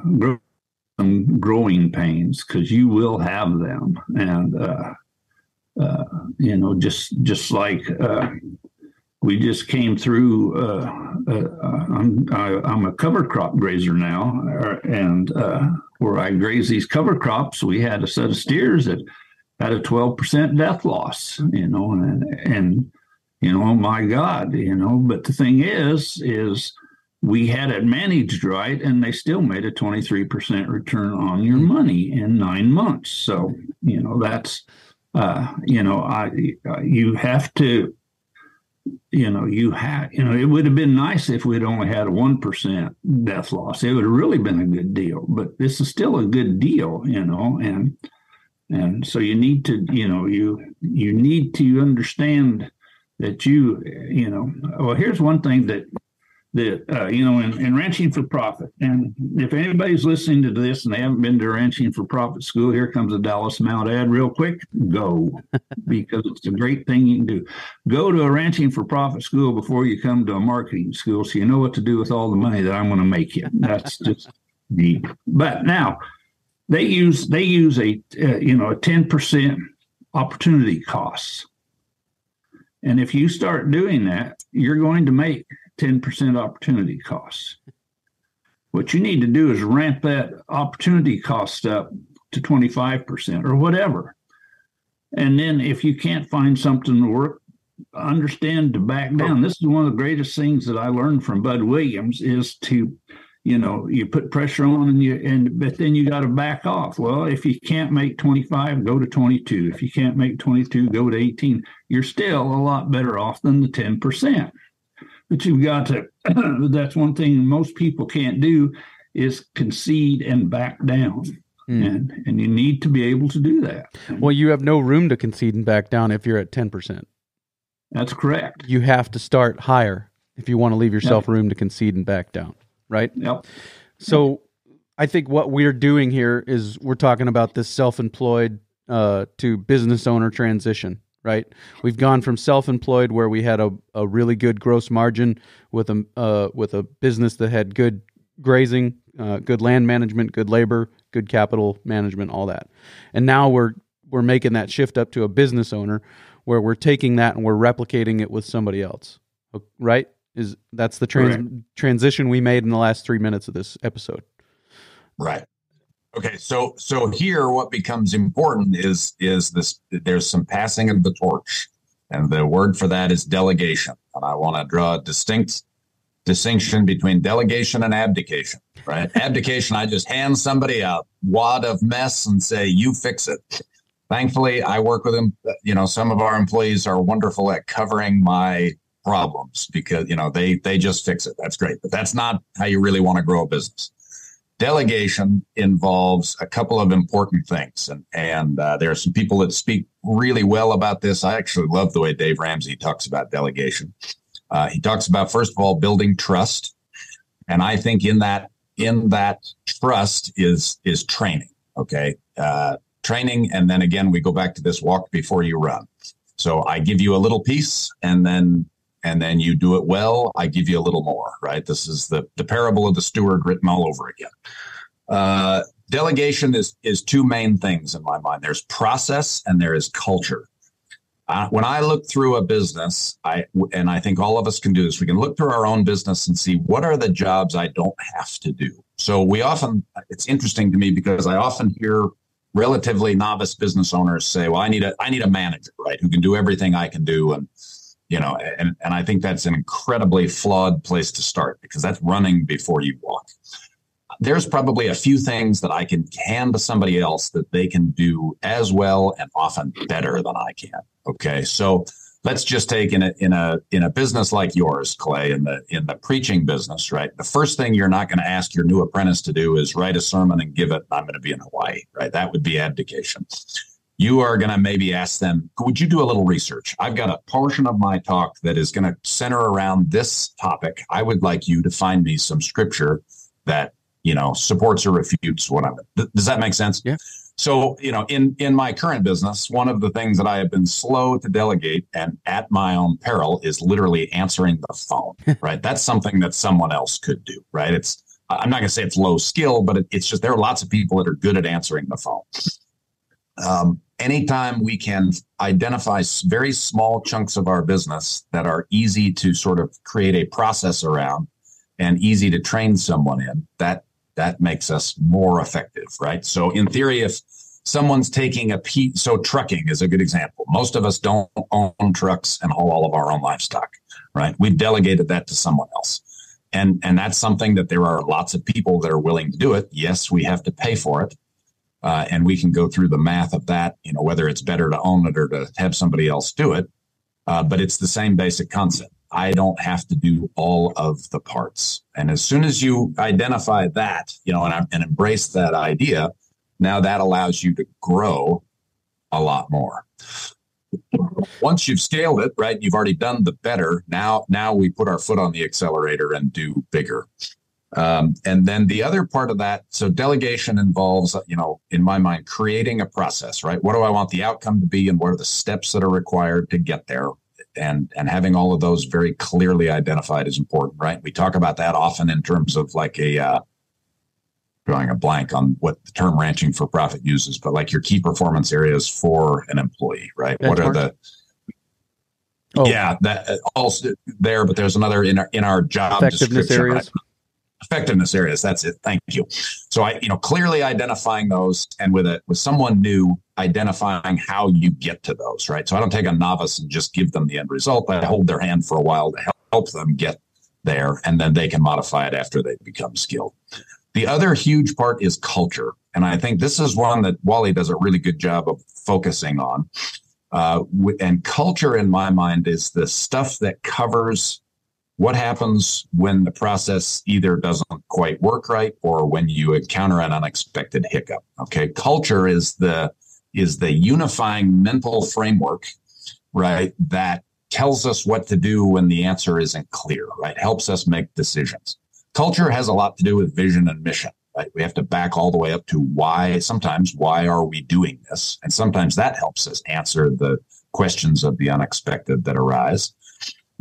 [SPEAKER 4] growing pains because you will have them and uh, uh, you know, just just like uh, we just came through. Uh, uh, I'm I, I'm a cover crop grazer now, and where I graze these cover crops, we had a set of steers that had a 12 percent death loss. You know, and and you know, my God, you know. But the thing is, is we had it managed right, and they still made a 23 percent return on your money in nine months. So you know, that's uh, you know, I uh, you have to, you know, you have, you know, it would have been nice if we'd only had a one percent death loss. It would have really been a good deal. But this is still a good deal, you know, and and so you need to, you know, you you need to understand that you, you know, well, here's one thing that that uh, you know in, in ranching for profit and if anybody's listening to this and they haven't been to ranching for profit school here comes a dallas mount ad real quick. Go [laughs] because it's a great thing you can do. Go to a ranching for profit school before you come to a marketing school so you know what to do with all the money that i'm going to make you. That's [laughs] just deep but now they use they use a uh, you know a 10% opportunity costs and if you start doing that you're going to make 10% opportunity costs. What you need to do is ramp that opportunity cost up to 25% or whatever. And then if you can't find something to work, understand to back down. This is one of the greatest things that I learned from Bud Williams is to, you know, you put pressure on and you and but then you got to back off. Well, if you can't make 25, go to 22. If you can't make 22, go to 18. You're still a lot better off than the 10% but you've got to [clears throat] that's one thing most people can't do is concede and back down
[SPEAKER 1] Mm.
[SPEAKER 4] and and you need to be able to do that
[SPEAKER 1] Well, you have no room to concede and back down if you're at 10%.
[SPEAKER 4] that's correct
[SPEAKER 1] You have to start higher if you want to leave yourself room to concede and back down, right?
[SPEAKER 4] yep
[SPEAKER 1] So I think what we're doing here is we're talking about this self-employed uh, to business owner transition, right? We've gone from self-employed where we had a, a really good gross margin with a uh, with a business that had good grazing, uh, good land management, good labor, good capital management, all that, and now we're we're making that shift up to a business owner where we're taking that and we're replicating it with somebody else, right? Is that's the trans-
[SPEAKER 4] Correct.
[SPEAKER 1] transition we made in the last three minutes of this episode?
[SPEAKER 3] Right. Okay. So so here, what becomes important is is this. There's some passing of the torch, and the word for that is delegation. And I want to draw a distinct distinction between delegation and abdication. Right. [laughs] abdication. I just hand somebody a wad of mess and say, "You fix it." Thankfully, I work with them. You know, some of our employees are wonderful at covering my problems because you know they they just fix it. That's great, but that's not how you really want to grow a business. Delegation involves a couple of important things and and uh, there are some people that speak really well about this. I actually love the way dave ramsey talks about delegation. Uh, he talks about first of all building trust. And i think in that in that trust is is training okay? Uh, training and then again we go back to this walk before you run. So i give you a little piece and then and then you do it well, I give you a little more, right? This is the, the parable of the steward written all over again. Uh, delegation is, is two main things in my mind. There's process and there is culture. Uh, when I look through a business, I and I think all of us can do this. We can look through our own business and see what are the jobs I don't have to do. So we often, it's interesting to me because I often hear relatively novice business owners say, "Well, I need a I need a manager, right, who can do everything I can do," and you know and, and i think that's an incredibly flawed place to start because that's running before you walk. There's probably a few things that i can hand to somebody else that they can do as well and often better than i can okay? So let's just take in a in a in a business like yours clay in the in the preaching business right? The first thing you're not going to ask your new apprentice to do is write a sermon and give it i'm going to be in hawaii right? That would be abdication you are going to maybe ask them, would you do a little research? I've got a portion of my talk that is going to center around this topic. I would like you to find me some scripture that, you know, supports or refutes what I'm. Th- does that make sense?
[SPEAKER 1] Yeah.
[SPEAKER 3] So, you know, in in my current business, one of the things that I have been slow to delegate and at my own peril is literally answering the phone, [laughs] right? That's something that someone else could do, right? It's I'm not going to say it's low skill, but it, it's just there are lots of people that are good at answering the phone. Um, anytime we can identify very small chunks of our business that are easy to sort of create a process around and easy to train someone in, that that makes us more effective, right? So in theory, if someone's taking a so trucking is a good example. Most of us don't own trucks and haul all of our own livestock, right? We've delegated that to someone else. And, and that's something that there are lots of people that are willing to do it. Yes, we have to pay for it. Uh, and we can go through the math of that, you know, whether it's better to own it or to have somebody else do it. Uh, but it's the same basic concept. I don't have to do all of the parts. And as soon as you identify that, you know, and, and embrace that idea, now that allows you to grow a lot more. Once you've scaled it, right, you've already done the better. Now, now we put our foot on the accelerator and do bigger. Um, and then the other part of that, so delegation involves, you know, in my mind, creating a process, right? What do I want the outcome to be, and what are the steps that are required to get there? And and having all of those very clearly identified is important, right? We talk about that often in terms of like a uh, drawing a blank on what the term ranching for profit uses, but like your key performance areas for an employee, right? What are the
[SPEAKER 1] Oh.
[SPEAKER 3] yeah, that uh, also there, but there's another in our in our job
[SPEAKER 1] Effectiveness
[SPEAKER 3] description.
[SPEAKER 1] areas.
[SPEAKER 3] Effectiveness areas. That's it. Thank you. So I, you know, clearly identifying those, and with it with someone new, identifying how you get to those. Right. So I don't take a novice and just give them the end result. I hold their hand for a while to help, them get there, and then they can modify it after they become skilled. The other huge part is culture, and I think this is one that Wally does a really good job of focusing on. Uh, and culture, in my mind, is the stuff that covers what happens when the process either doesn't quite work right or when you encounter an unexpected hiccup. Okay, culture is the is the unifying mental framework, right? That tells us what to do when the answer isn't clear, right? Helps us make decisions. Culture has a lot to do with vision and mission, right? We have to back all the way up to why, sometimes, why are we doing this? And sometimes that helps us answer the questions of the unexpected that arise.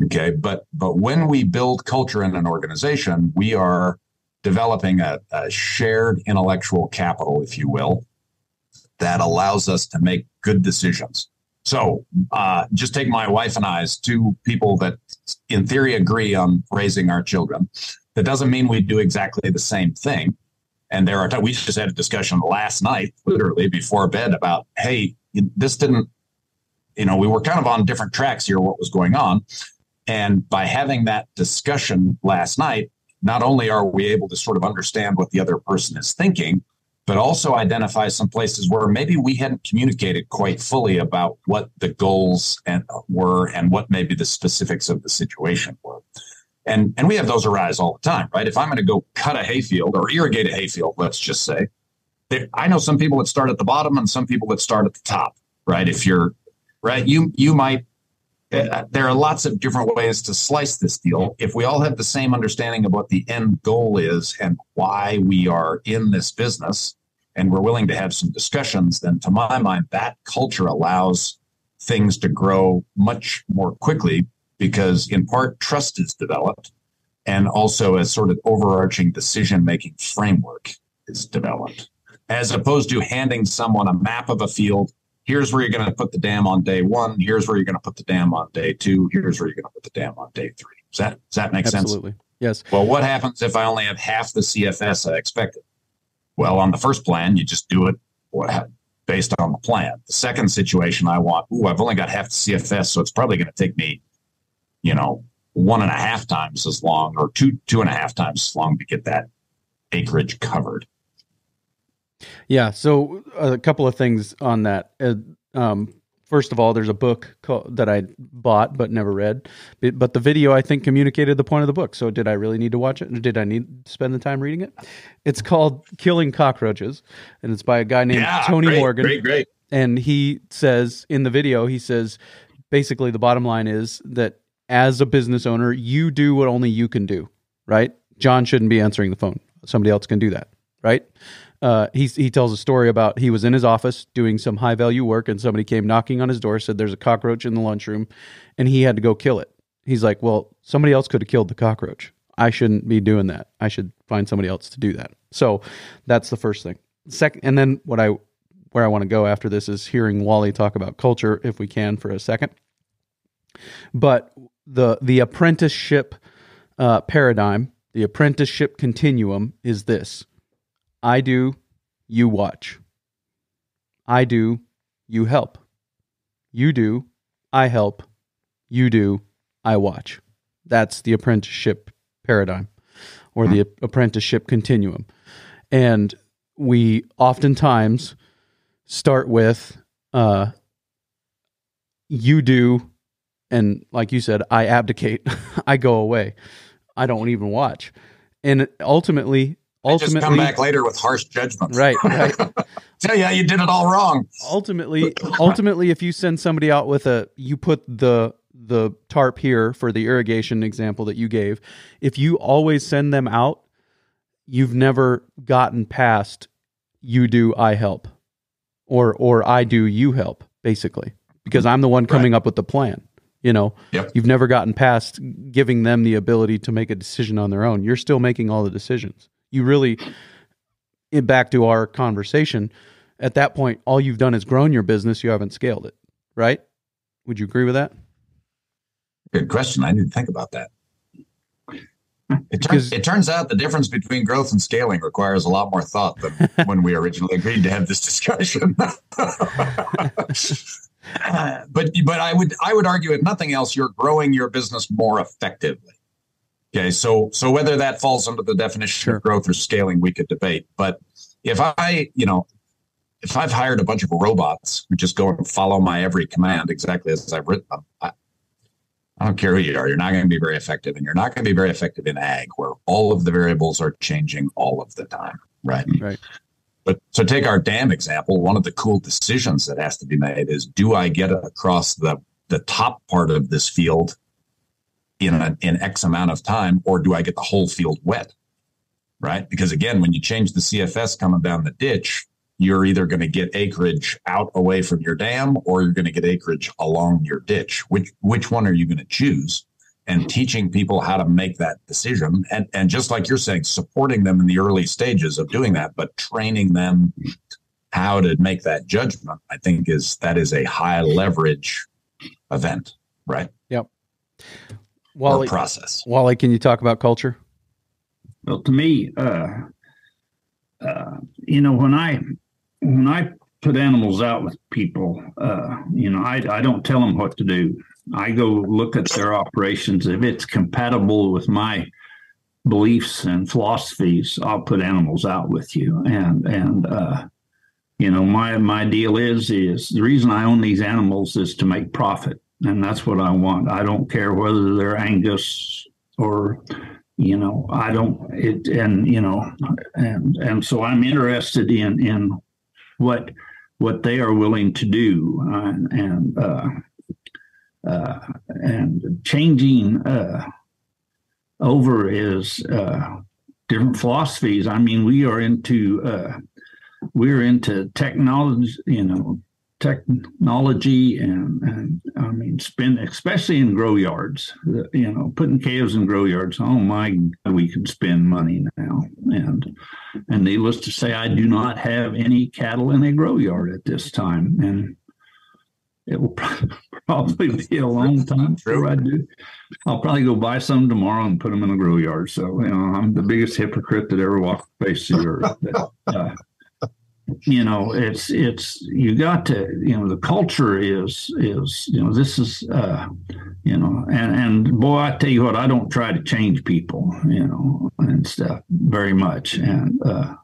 [SPEAKER 3] Okay. But, but when we build culture in an organization, we are developing a, a shared intellectual capital, if you will, that allows us to make good decisions. So, uh, just take my wife and I as two people that, in theory, agree on raising our children. That doesn't mean we do exactly the same thing. And there are t- we just had a discussion last night, literally before bed, about hey, this didn't, you know, we were kind of on different tracks here. What was going on? And by having that discussion last night, not only are we able to sort of understand what the other person is thinking, but also identify some places where maybe we hadn't communicated quite fully about what the goals and were and what maybe the specifics of the situation were. And and we have those arise all the time, right? If I'm going to go cut a hayfield or irrigate a hayfield, let's just say, I know some people that start at the bottom and some people that start at the top, right? If you're right, you you might Uh, there are lots of different ways to slice this deal. If we all have the same understanding of what the end goal is and why we are in this business, and we're willing to have some discussions, then to my mind, that culture allows things to grow much more quickly because, in part, trust is developed, and also a sort of overarching decision making framework is developed, as opposed to handing someone a map of a field here's where you're going to put the dam on day one. Here's where you're going to put the dam on day two. Here's where you're going to put the dam on day three. Does that does that make sense?
[SPEAKER 1] Absolutely. Yes.
[SPEAKER 3] Well, what happens if I only have half the CFS I expected? Well, on the first plan, you just do it what based on the plan. The second situation, I want, ooh, I've only got half the CFS, so it's probably going to take me, you know, one and a half times as long or two two and a half times as long to get that acreage covered.
[SPEAKER 1] Yeah. So a couple of things on that. Uh, um, first of all, there's a book called, that I bought but never read. But, but the video I think communicated the point of the book. So did I really need to watch it? Or did I need to spend the time reading it? It's called Killing Cockroaches, and it's by a guy named
[SPEAKER 3] yeah,
[SPEAKER 1] Tony
[SPEAKER 3] great,
[SPEAKER 1] Morgan.
[SPEAKER 3] Great, great.
[SPEAKER 1] and he says in the video, he says basically the bottom line is that as a business owner, you do what only you can do, right? John shouldn't be answering the phone. Somebody else can do that, right? Uh, he he tells a story about he was in his office doing some high value work, and somebody came knocking on his door, said there's a cockroach in the lunchroom, and he had to go kill it. He's like, well, somebody else could have killed the cockroach. I shouldn't be doing that. I should find somebody else to do that. So that's the first thing. Second, and then what I where I want to go after this is hearing Wally talk about culture, if we can, for a second. But the the apprenticeship uh, paradigm, the apprenticeship continuum, is this: I do, you watch. I do, you help. You do, I help. You do, I watch. That's the apprenticeship paradigm or the apprenticeship continuum. And we oftentimes start with uh, you do, and like you said, I abdicate, [laughs] I go away, I don't even watch. And ultimately, ultimately,
[SPEAKER 3] come back later with harsh judgments.
[SPEAKER 1] right, right. [laughs]
[SPEAKER 3] Tell you you did it all wrong.
[SPEAKER 1] ultimately ultimately if you send somebody out with a you put the the tarp here for the irrigation example that you gave if you always send them out you've never gotten past you do i help or or i do you help basically because i'm the one coming up with the plan you know
[SPEAKER 3] Yep.
[SPEAKER 1] you've never gotten past giving them the ability to make a decision on their own you're still making all the decisions you really it- back to our conversation at that point all you've done is grown your business you haven't scaled it right would you agree with that
[SPEAKER 3] Good question. I didn't think about that. It,
[SPEAKER 1] Because-
[SPEAKER 3] turns it turns out the difference between growth and scaling requires a lot more thought than [laughs] when we originally agreed to have this discussion. [laughs] Uh, but but I would I would argue if nothing else, you're growing your business more effectively. Okay, so so whether that falls under the definition
[SPEAKER 1] Sure.
[SPEAKER 3] of growth or scaling, we could debate. But if I, you know, if I've hired a bunch of robots who just go and follow my every command exactly as I've written them, I, I don't care who you are, you're not going to be very effective, and you're not going to be very effective in ag, where all of the variables are changing all of the time, right?
[SPEAKER 1] Right.
[SPEAKER 3] But so take our dam example. One of the cool decisions that has to be made is: Do I get across the the top part of this field in a, in X amount of time, or do I get the whole field wet? Right? Because again, when you change the CFS coming down the ditch, you're either going to get acreage out away from your dam, or you're going to get acreage along your ditch. Which which one are you going to choose? And mm-hmm. teaching people how to make that decision, and and just like you're saying, supporting them in the early stages of doing that, but training them how to make that judgment, I think is that is a high leverage event, right?
[SPEAKER 1] Wally
[SPEAKER 3] or process.
[SPEAKER 1] wally can you talk about culture
[SPEAKER 4] Well, to me, uh, uh, you know, when I when I put animals out with people, uh, you know, I, I don't tell them what to do. I go look at their operations. If it's compatible with my beliefs and philosophies, I'll put animals out with you. And and uh, you know, my my deal is is the reason I own these animals is to make profit, and that's what I want. I don't care whether they're Angus or you know i don't it and you know and and so i'm interested in in what what they are willing to do and and uh uh and changing uh over is uh different philosophies i mean we are into uh we're into technology you know technology and, and I mean, spend especially in grow yards. You know, putting calves in grow yards. Oh my God, we can spend money now. And and needless to say, I do not have any cattle in a grow yard at this time, and it will [laughs] probably be a long time before I do. I'll probably go buy some tomorrow and put them in a grow yard. So you know, I'm the biggest hypocrite that ever walked the face of the earth. But, uh, you know it's it's you got to you know the culture is is you know this is uh you know and and boy i tell you what i don't try to change people you know and stuff very much. And uh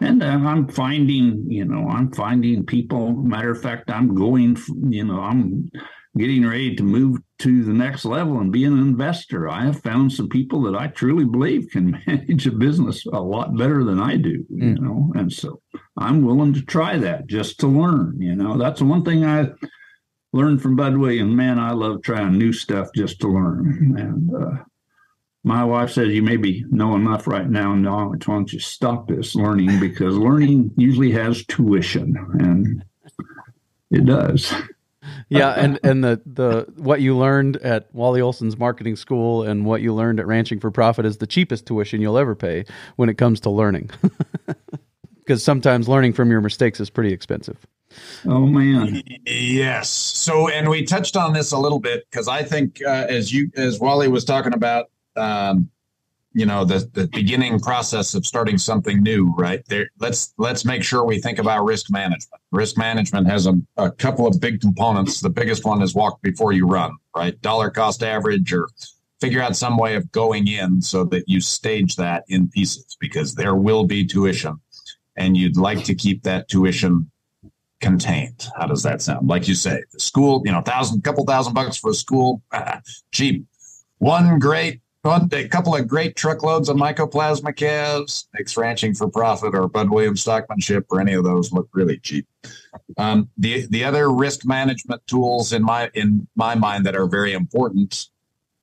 [SPEAKER 4] and uh, i'm finding you know i'm finding people matter of fact i'm going you know i'm getting ready to move to the next level and be an investor i have found some people that i truly believe can [laughs] manage a business a lot better than i do you
[SPEAKER 1] Mm.
[SPEAKER 4] know and so I'm willing to try that just to learn. You know, that's the one thing I learned from Bud Williams. Man, I love trying new stuff just to learn. And uh, my wife says, You maybe know enough right now. No, why don't you stop this learning? Because learning usually has tuition, and it does. [laughs]
[SPEAKER 1] Yeah, and and the the what you learned at Wally Olson's marketing school and what you learned at Ranching for Profit is the cheapest tuition you'll ever pay when it comes to learning. [laughs] Because sometimes learning from your mistakes is pretty expensive.
[SPEAKER 4] Oh, man.
[SPEAKER 3] Yes. So, and we touched on this a little bit because I think, uh, as you, as Wally was talking about, um, you know, the the beginning process of starting something new, right? There, let's let's make sure we think about risk management. Risk management has a, a couple of big components. The biggest one is walk before you run, right? Dollar cost average, or figure out some way of going in so that you stage that in pieces because there will be tuition, and you'd like to keep that tuition contained. How does that sound? Like you say, the school, you know, thousand, couple thousand bucks for a school, [laughs] cheap. One great, a couple of great truckloads of mycoplasma calves makes ranching for profit or Bud Williams stockmanship or any of those look really cheap. Um, the the other risk management tools in my in my mind that are very important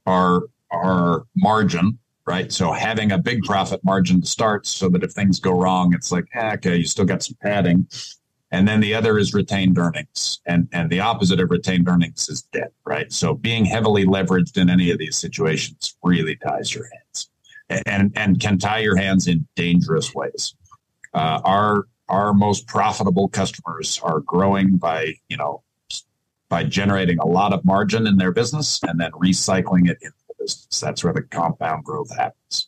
[SPEAKER 3] are are margin, right? So having a big profit margin to start, so that if things go wrong, it's like eh, okay, you still got some padding. And then the other is retained earnings. And, and the opposite of retained earnings is debt, right? So being heavily leveraged in any of these situations really ties your hands and, and can tie your hands in dangerous ways. Uh, our, our most profitable customers are growing by, you know, by generating a lot of margin in their business and then recycling it into the business. That's where the compound growth happens.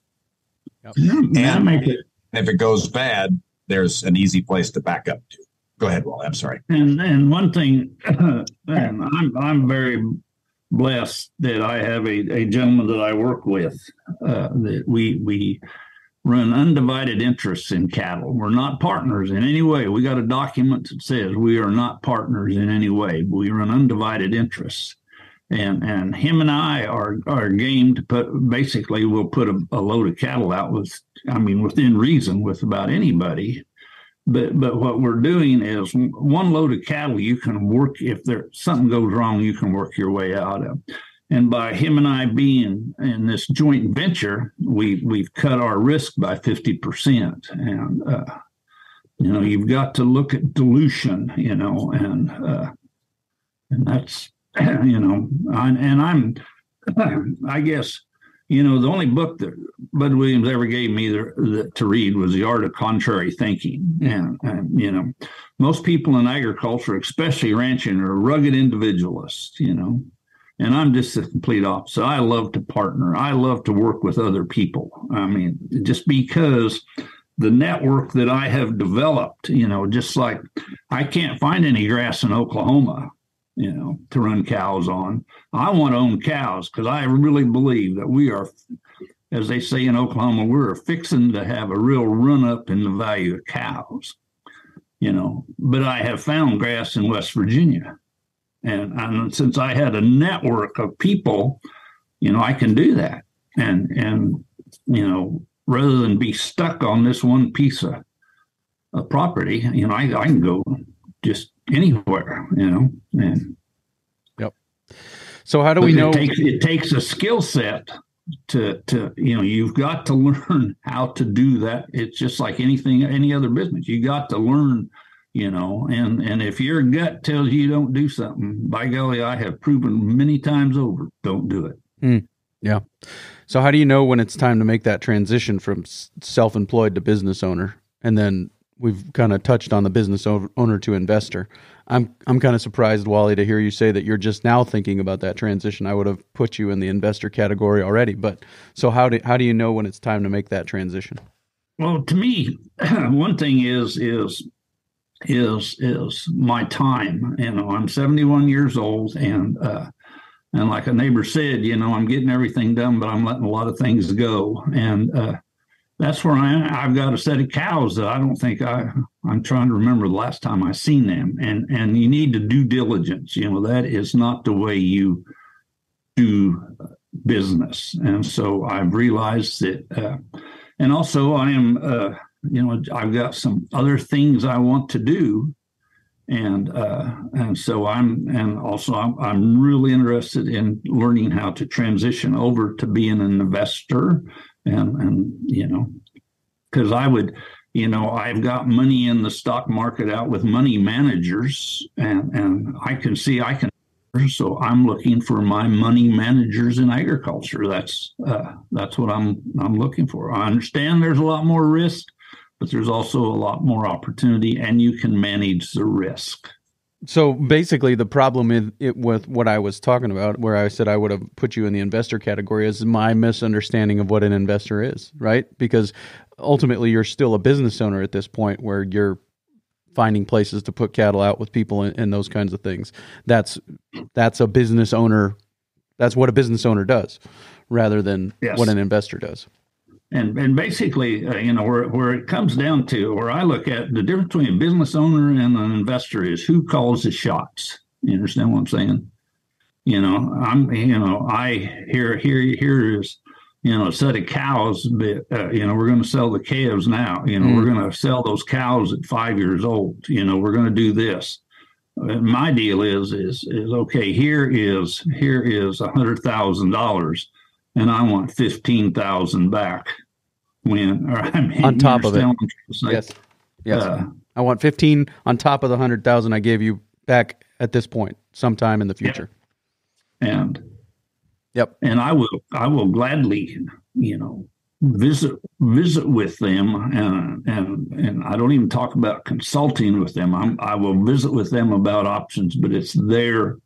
[SPEAKER 4] Yeah, that
[SPEAKER 3] And if it goes bad, there's an easy place to back up to. Go ahead, Wally. I'm sorry.
[SPEAKER 4] And and one thing, [clears throat] and I'm I'm very blessed that I have a, a gentleman that I work with uh, that we we run undivided interests in cattle. We're not partners in any way. We got a document that says we are not partners in any way. We run undivided interests. And and him and I are are game to put basically we'll put a, a load of cattle out with I mean within reason with about anybody but but what we're doing is one load of cattle you can work if there something goes wrong you can work your way out of. And by him and i being in this joint venture we we've cut our risk by 50% and uh, you know you've got to look at dilution you know and uh, and that's [clears throat] you know I, and i'm [clears throat] i guess you know, the only book that Bud Williams ever gave me the, the, to read was The Art of Contrary Thinking. And, and, you know, most people in agriculture, especially ranching, are rugged individualists, you know, and I'm just the complete opposite. I love to partner, I love to work with other people. I mean, just because the network that I have developed, you know, just like I can't find any grass in Oklahoma you know, to run cows on. I want to own cows because I really believe that we are, as they say in Oklahoma, we're fixing to have a real run up in the value of cows. You know, but I have found grass in West Virginia. And, and since I had a network of people, you know, I can do that. And and you know, rather than be stuck on this one piece of, of property, you know, I, I can go just anywhere, you know. And yep.
[SPEAKER 1] So how do we know?
[SPEAKER 4] it takes it takes a skill set to to you know you've got to learn how to do that. It's just like anything any other business. You got to learn, you know, and and if your gut tells you don't do something, by golly, I have proven many times over, don't do it. Hmm.
[SPEAKER 1] Yeah. So how do you know when it's time to make that transition from self-employed to business owner? And then we've kind of touched on the business owner to investor. I'm I'm kind of surprised, Wally, to hear you say that you're just now thinking about that transition. I would have put you in the investor category already. But so how do how do you know when it's time to make that transition?
[SPEAKER 4] Well, to me, [clears throat] one thing is is is is my time. You know, I'm 71 years old, and uh, and like a neighbor said, you know, I'm getting everything done, but I'm letting a lot of things go, and uh, that's where I am. I've got a set of cows that I don't think I. I'm trying to remember the last time I seen them, and and you need to do diligence. You know, that is not the way you do business, and so I've realized that. Uh, and also, I am uh, you know, I've got some other things I want to do, and uh, and so I'm and also I'm I'm really interested in learning how to transition over to being an investor, and and you know, because I would. You know, I've got money in the stock market out with money managers, and, and I can see I can so I'm looking for my money managers in agriculture. That's uh, that's what I'm I'm looking for. I understand there's a lot more risk, but there's also a lot more opportunity, and you can manage the risk.
[SPEAKER 1] So basically, the problem with it with what I was talking about, where I said I would have put you in the investor category, is my misunderstanding of what an investor is, right? Because ultimately, you're still a business owner at this point, where you're finding places to put cattle out with people and, and those kinds of things. That's that's a business owner. That's what a business owner does, rather than
[SPEAKER 4] Yes.
[SPEAKER 1] what an investor does.
[SPEAKER 4] And and basically, uh, you know, where where it comes down to, where I look at the difference between a business owner and an investor is who calls the shots. You understand what I'm saying? You know, I'm, you know, I here here here is, you know, a set of cows. But, uh, you know, we're going to sell the calves now. You know, we're going to sell those cows at five years old. You know, we're going to do this. Uh, my deal is is is okay. Here is here is a hundred thousand dollars, and I want fifteen thousand back. When or I mean,
[SPEAKER 1] On top of it.
[SPEAKER 4] understand what I'm trying to say?
[SPEAKER 1] Yes, yes.
[SPEAKER 4] Uh,
[SPEAKER 1] I want fifteen on top of the hundred thousand I gave you back at this point, sometime in the future.
[SPEAKER 4] and
[SPEAKER 1] Yep.
[SPEAKER 4] and I will I will gladly you know visit visit with them and and and I don't even talk about consulting with them. I'm, I will visit with them about options, but it's their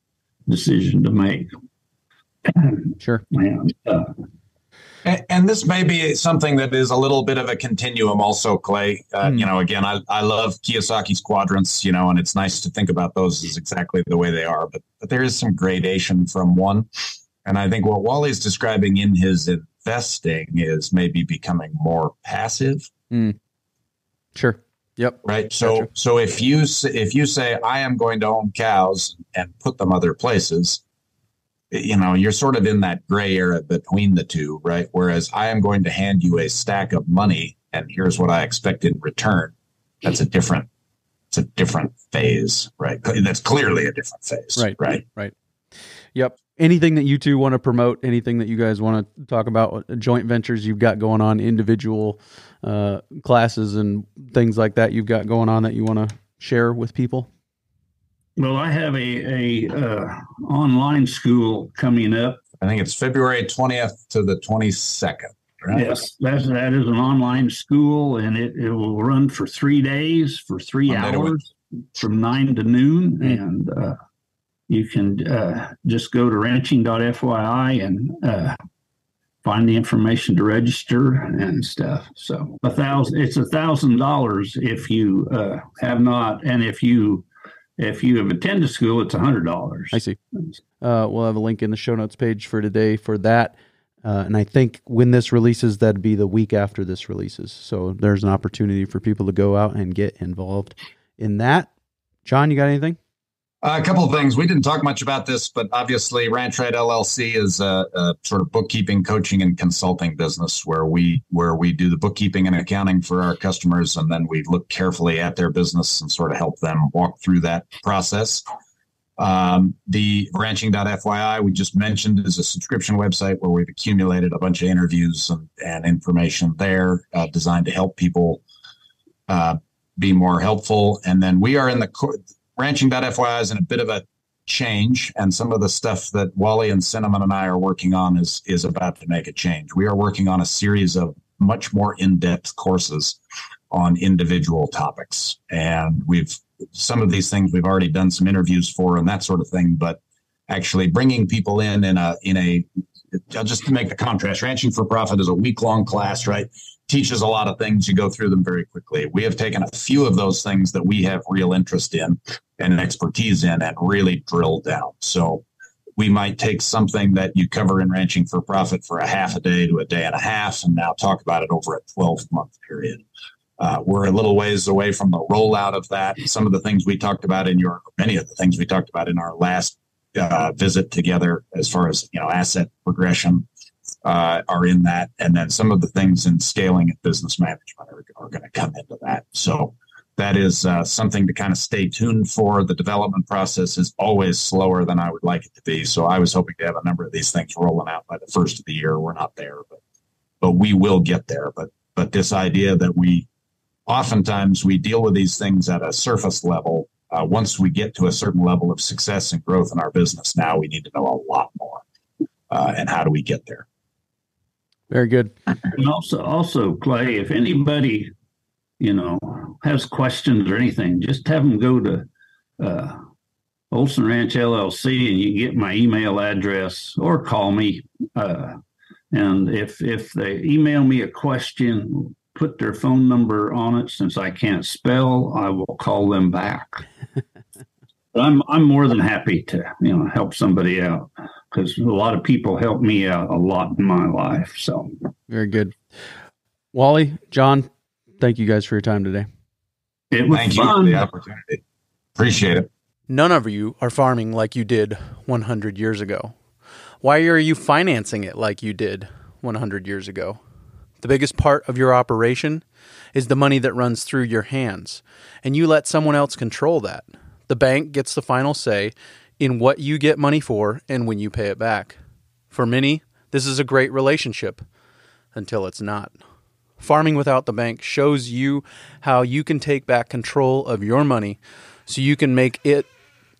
[SPEAKER 4] decision to make.
[SPEAKER 1] Sure. [clears throat]
[SPEAKER 4] And, uh,
[SPEAKER 3] And, and this may be something that is a little bit of a continuum, also, Clay. Uh, You know, again, I, I love Kiyosaki's quadrants, you know, and it's nice to think about those as exactly the way they are, but, but there is some gradation from one. And I think what Wally's describing in his investing is maybe becoming more passive
[SPEAKER 1] Sure. Yep.
[SPEAKER 3] right so
[SPEAKER 1] Gotcha.
[SPEAKER 3] so if you s- if you say i am going to own cows and put them other places you know you're sort of in that gray area between the two right whereas i am going to hand you a stack of money and here's what i expect in return that's a different it's a different phase right that's clearly a different phase
[SPEAKER 1] Right.
[SPEAKER 3] right
[SPEAKER 1] Right. Yep. Anything that you two want to promote, anything that you guys want to talk about, uh, joint ventures you've got going on, individual uh, classes and things like that you've got going on that you want to share with people?
[SPEAKER 4] Well, I have a a uh, online school coming up.
[SPEAKER 3] I think it's february 20th to the 22nd right?
[SPEAKER 4] Yes, that's that is an online school, and it, it will run for three days for three
[SPEAKER 3] Monday
[SPEAKER 4] hours from nine to noon, and uh, you can uh, just go to ranching.fyi and uh, find the information to register and stuff. So a thousand, it's a thousand dollars if you uh, have not, and if you if you have attended school, it's hundred dollars.
[SPEAKER 1] I see. Uh, we'll have a link in the show notes page for today for that. Uh, and I think when this releases, that'd be the week after this releases. So there's an opportunity for people to go out and get involved in that. John, you got anything?
[SPEAKER 3] Uh, a couple of things. We didn't talk much about this, but obviously, Ranch Right LLC is a, a sort of bookkeeping, coaching, and consulting business where we where we do the bookkeeping and accounting for our customers, and then we look carefully at their business and sort of help them walk through that process. Um, the ranching.fyi we just mentioned is a subscription website where we've accumulated a bunch of interviews and, and information there uh, designed to help people uh, be more helpful. And then we are in the co- ranching.fyi is in a bit of a change and some of the stuff that Wally and Cinnamon and I are working on is is about to make a change. We are working on a series of much more in-depth courses on individual topics. And we've some of these things we've already done some interviews for and that sort of thing but actually bringing people in in a in a just to make the contrast. Ranching for profit is a week long class right teaches a lot of things you go through them very quickly. We have taken a few of those things that we have real interest in and expertise in and really drilled down. So we might take something that you cover in ranching for profit for a half a day to a day and a half and now talk about it over a 12 month period. Uh, we're a little ways away from the rollout of that. Some of the things we talked about in your many of the things we talked about in our last uh, visit together as far as you know asset progression uh, are in that, and then some of the things in scaling and business management are, are going to come into that. So that is uh, something to kind of stay tuned for. The development process is always slower than I would like it to be. So I was hoping to have a number of these things rolling out by the first of the year. We're not there, but but we will get there. But but this idea that we oftentimes we deal with these things at a surface level. Uh, once we get to a certain level of success and growth in our business, now we need to know a lot more. Uh, and how do we get there?
[SPEAKER 1] Very good.
[SPEAKER 4] And also, also, Clay, if anybody, you know, has questions or anything, just have them go to uh, Olson Ranch LLC, and you get my email address or call me. Uh, and if if they email me a question, put their phone number on it. Since I can't spell, I will call them back. [laughs] I'm I'm more than happy to you know help somebody out because a lot of people helped me out a lot in my life. So.
[SPEAKER 1] Very good. Wally, John, thank you guys for your time today.
[SPEAKER 4] It was
[SPEAKER 3] Thank you for
[SPEAKER 4] fun.
[SPEAKER 3] the opportunity. Appreciate it.
[SPEAKER 1] None of you are farming like you did 100 years ago. Why are you financing it like you did 100 years ago? The biggest part of your operation is the money that runs through your hands, and you let someone else control that. The bank gets the final say in what you get money for and when you pay it back. For many, this is a great relationship until it's not. Farming without the bank shows you how you can take back control of your money so you can make it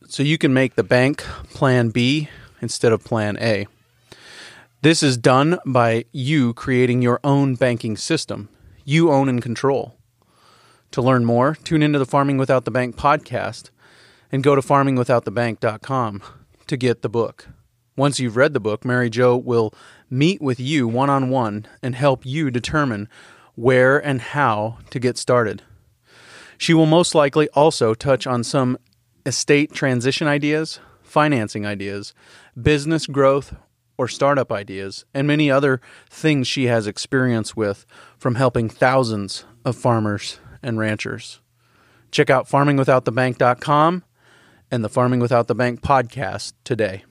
[SPEAKER 1] so you can make the bank plan B instead of plan A. This is done by you creating your own banking system. You own and control. To learn more, tune into the Farming Without the Bank podcast and go to farmingwithoutthebank.com to get the book. Once you've read the book, Mary Jo will meet with you one on one and help you determine where and how to get started. She will most likely also touch on some estate transition ideas, financing ideas, business growth or startup ideas, and many other things she has experience with from helping thousands of farmers and ranchers. Check out farmingwithoutthebank.com and the Farming Without the Bank podcast today.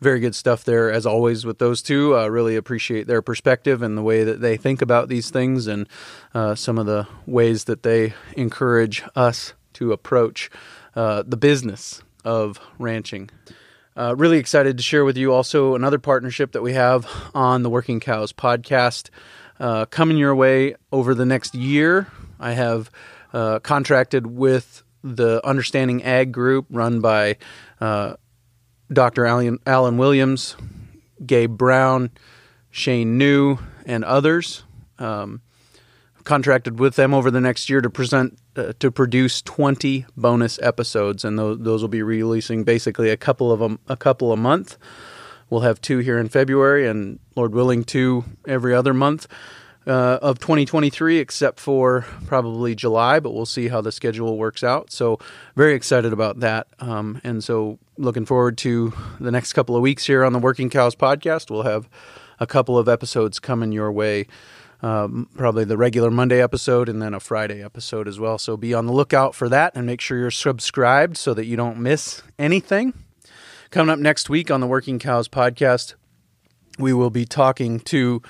[SPEAKER 1] Very good stuff there, as always, with those two. I really appreciate their perspective and the way that they think about these things and uh, some of the ways that they encourage us to approach uh, the business of ranching. Uh, really excited to share with you also another partnership that we have on the Working Cows podcast uh, coming your way over the next year. I have uh, contracted with the Understanding Ag Group run by uh, Dr. Alan, Alan Williams, Gabe Brown, Shane New, and others. Um, contracted with them over the next year to present uh, to produce 20 bonus episodes and those, those will be releasing basically a couple of them a couple a month we'll have two here in february and lord willing two every other month uh, of 2023 except for probably july but we'll see how the schedule works out so very excited about that um, and so looking forward to the next couple of weeks here on the working cows podcast we'll have a couple of episodes coming your way um, probably the regular Monday episode and then a Friday episode as well. So be on the lookout for that and make sure you're subscribed so that you don't miss anything. Coming up next week on the Working Cows podcast, we will be talking to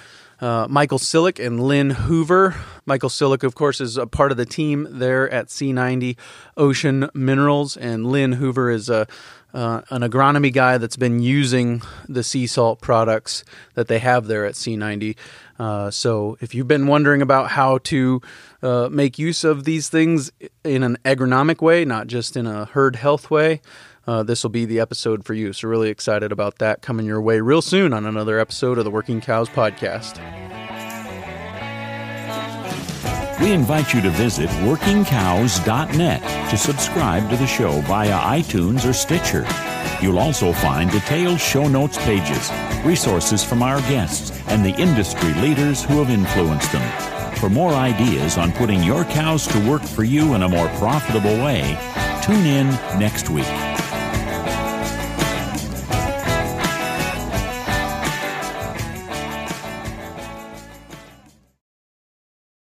[SPEAKER 1] uh, Michael Sillick and Lynn Hoover. Michael Sillick, of course, is a part of the team there at Sea-90 Ocean Minerals, and Lynn Hoover is a uh, an agronomy guy that's been using the sea salt products that they have there at Sea-90. Uh, so if you've been wondering about how to uh, make use of these things in an agronomic way, not just in a herd health way, uh, this will be the episode for you. So, really excited about that coming your way real soon on another episode of the Working Cows podcast.
[SPEAKER 2] We invite you to visit workingcows.net to subscribe to the show via iTunes or Stitcher. You'll also find detailed show notes pages, resources from our guests, and the industry leaders who have influenced them. For more ideas on putting your cows to work for you in a more profitable way, tune in next week.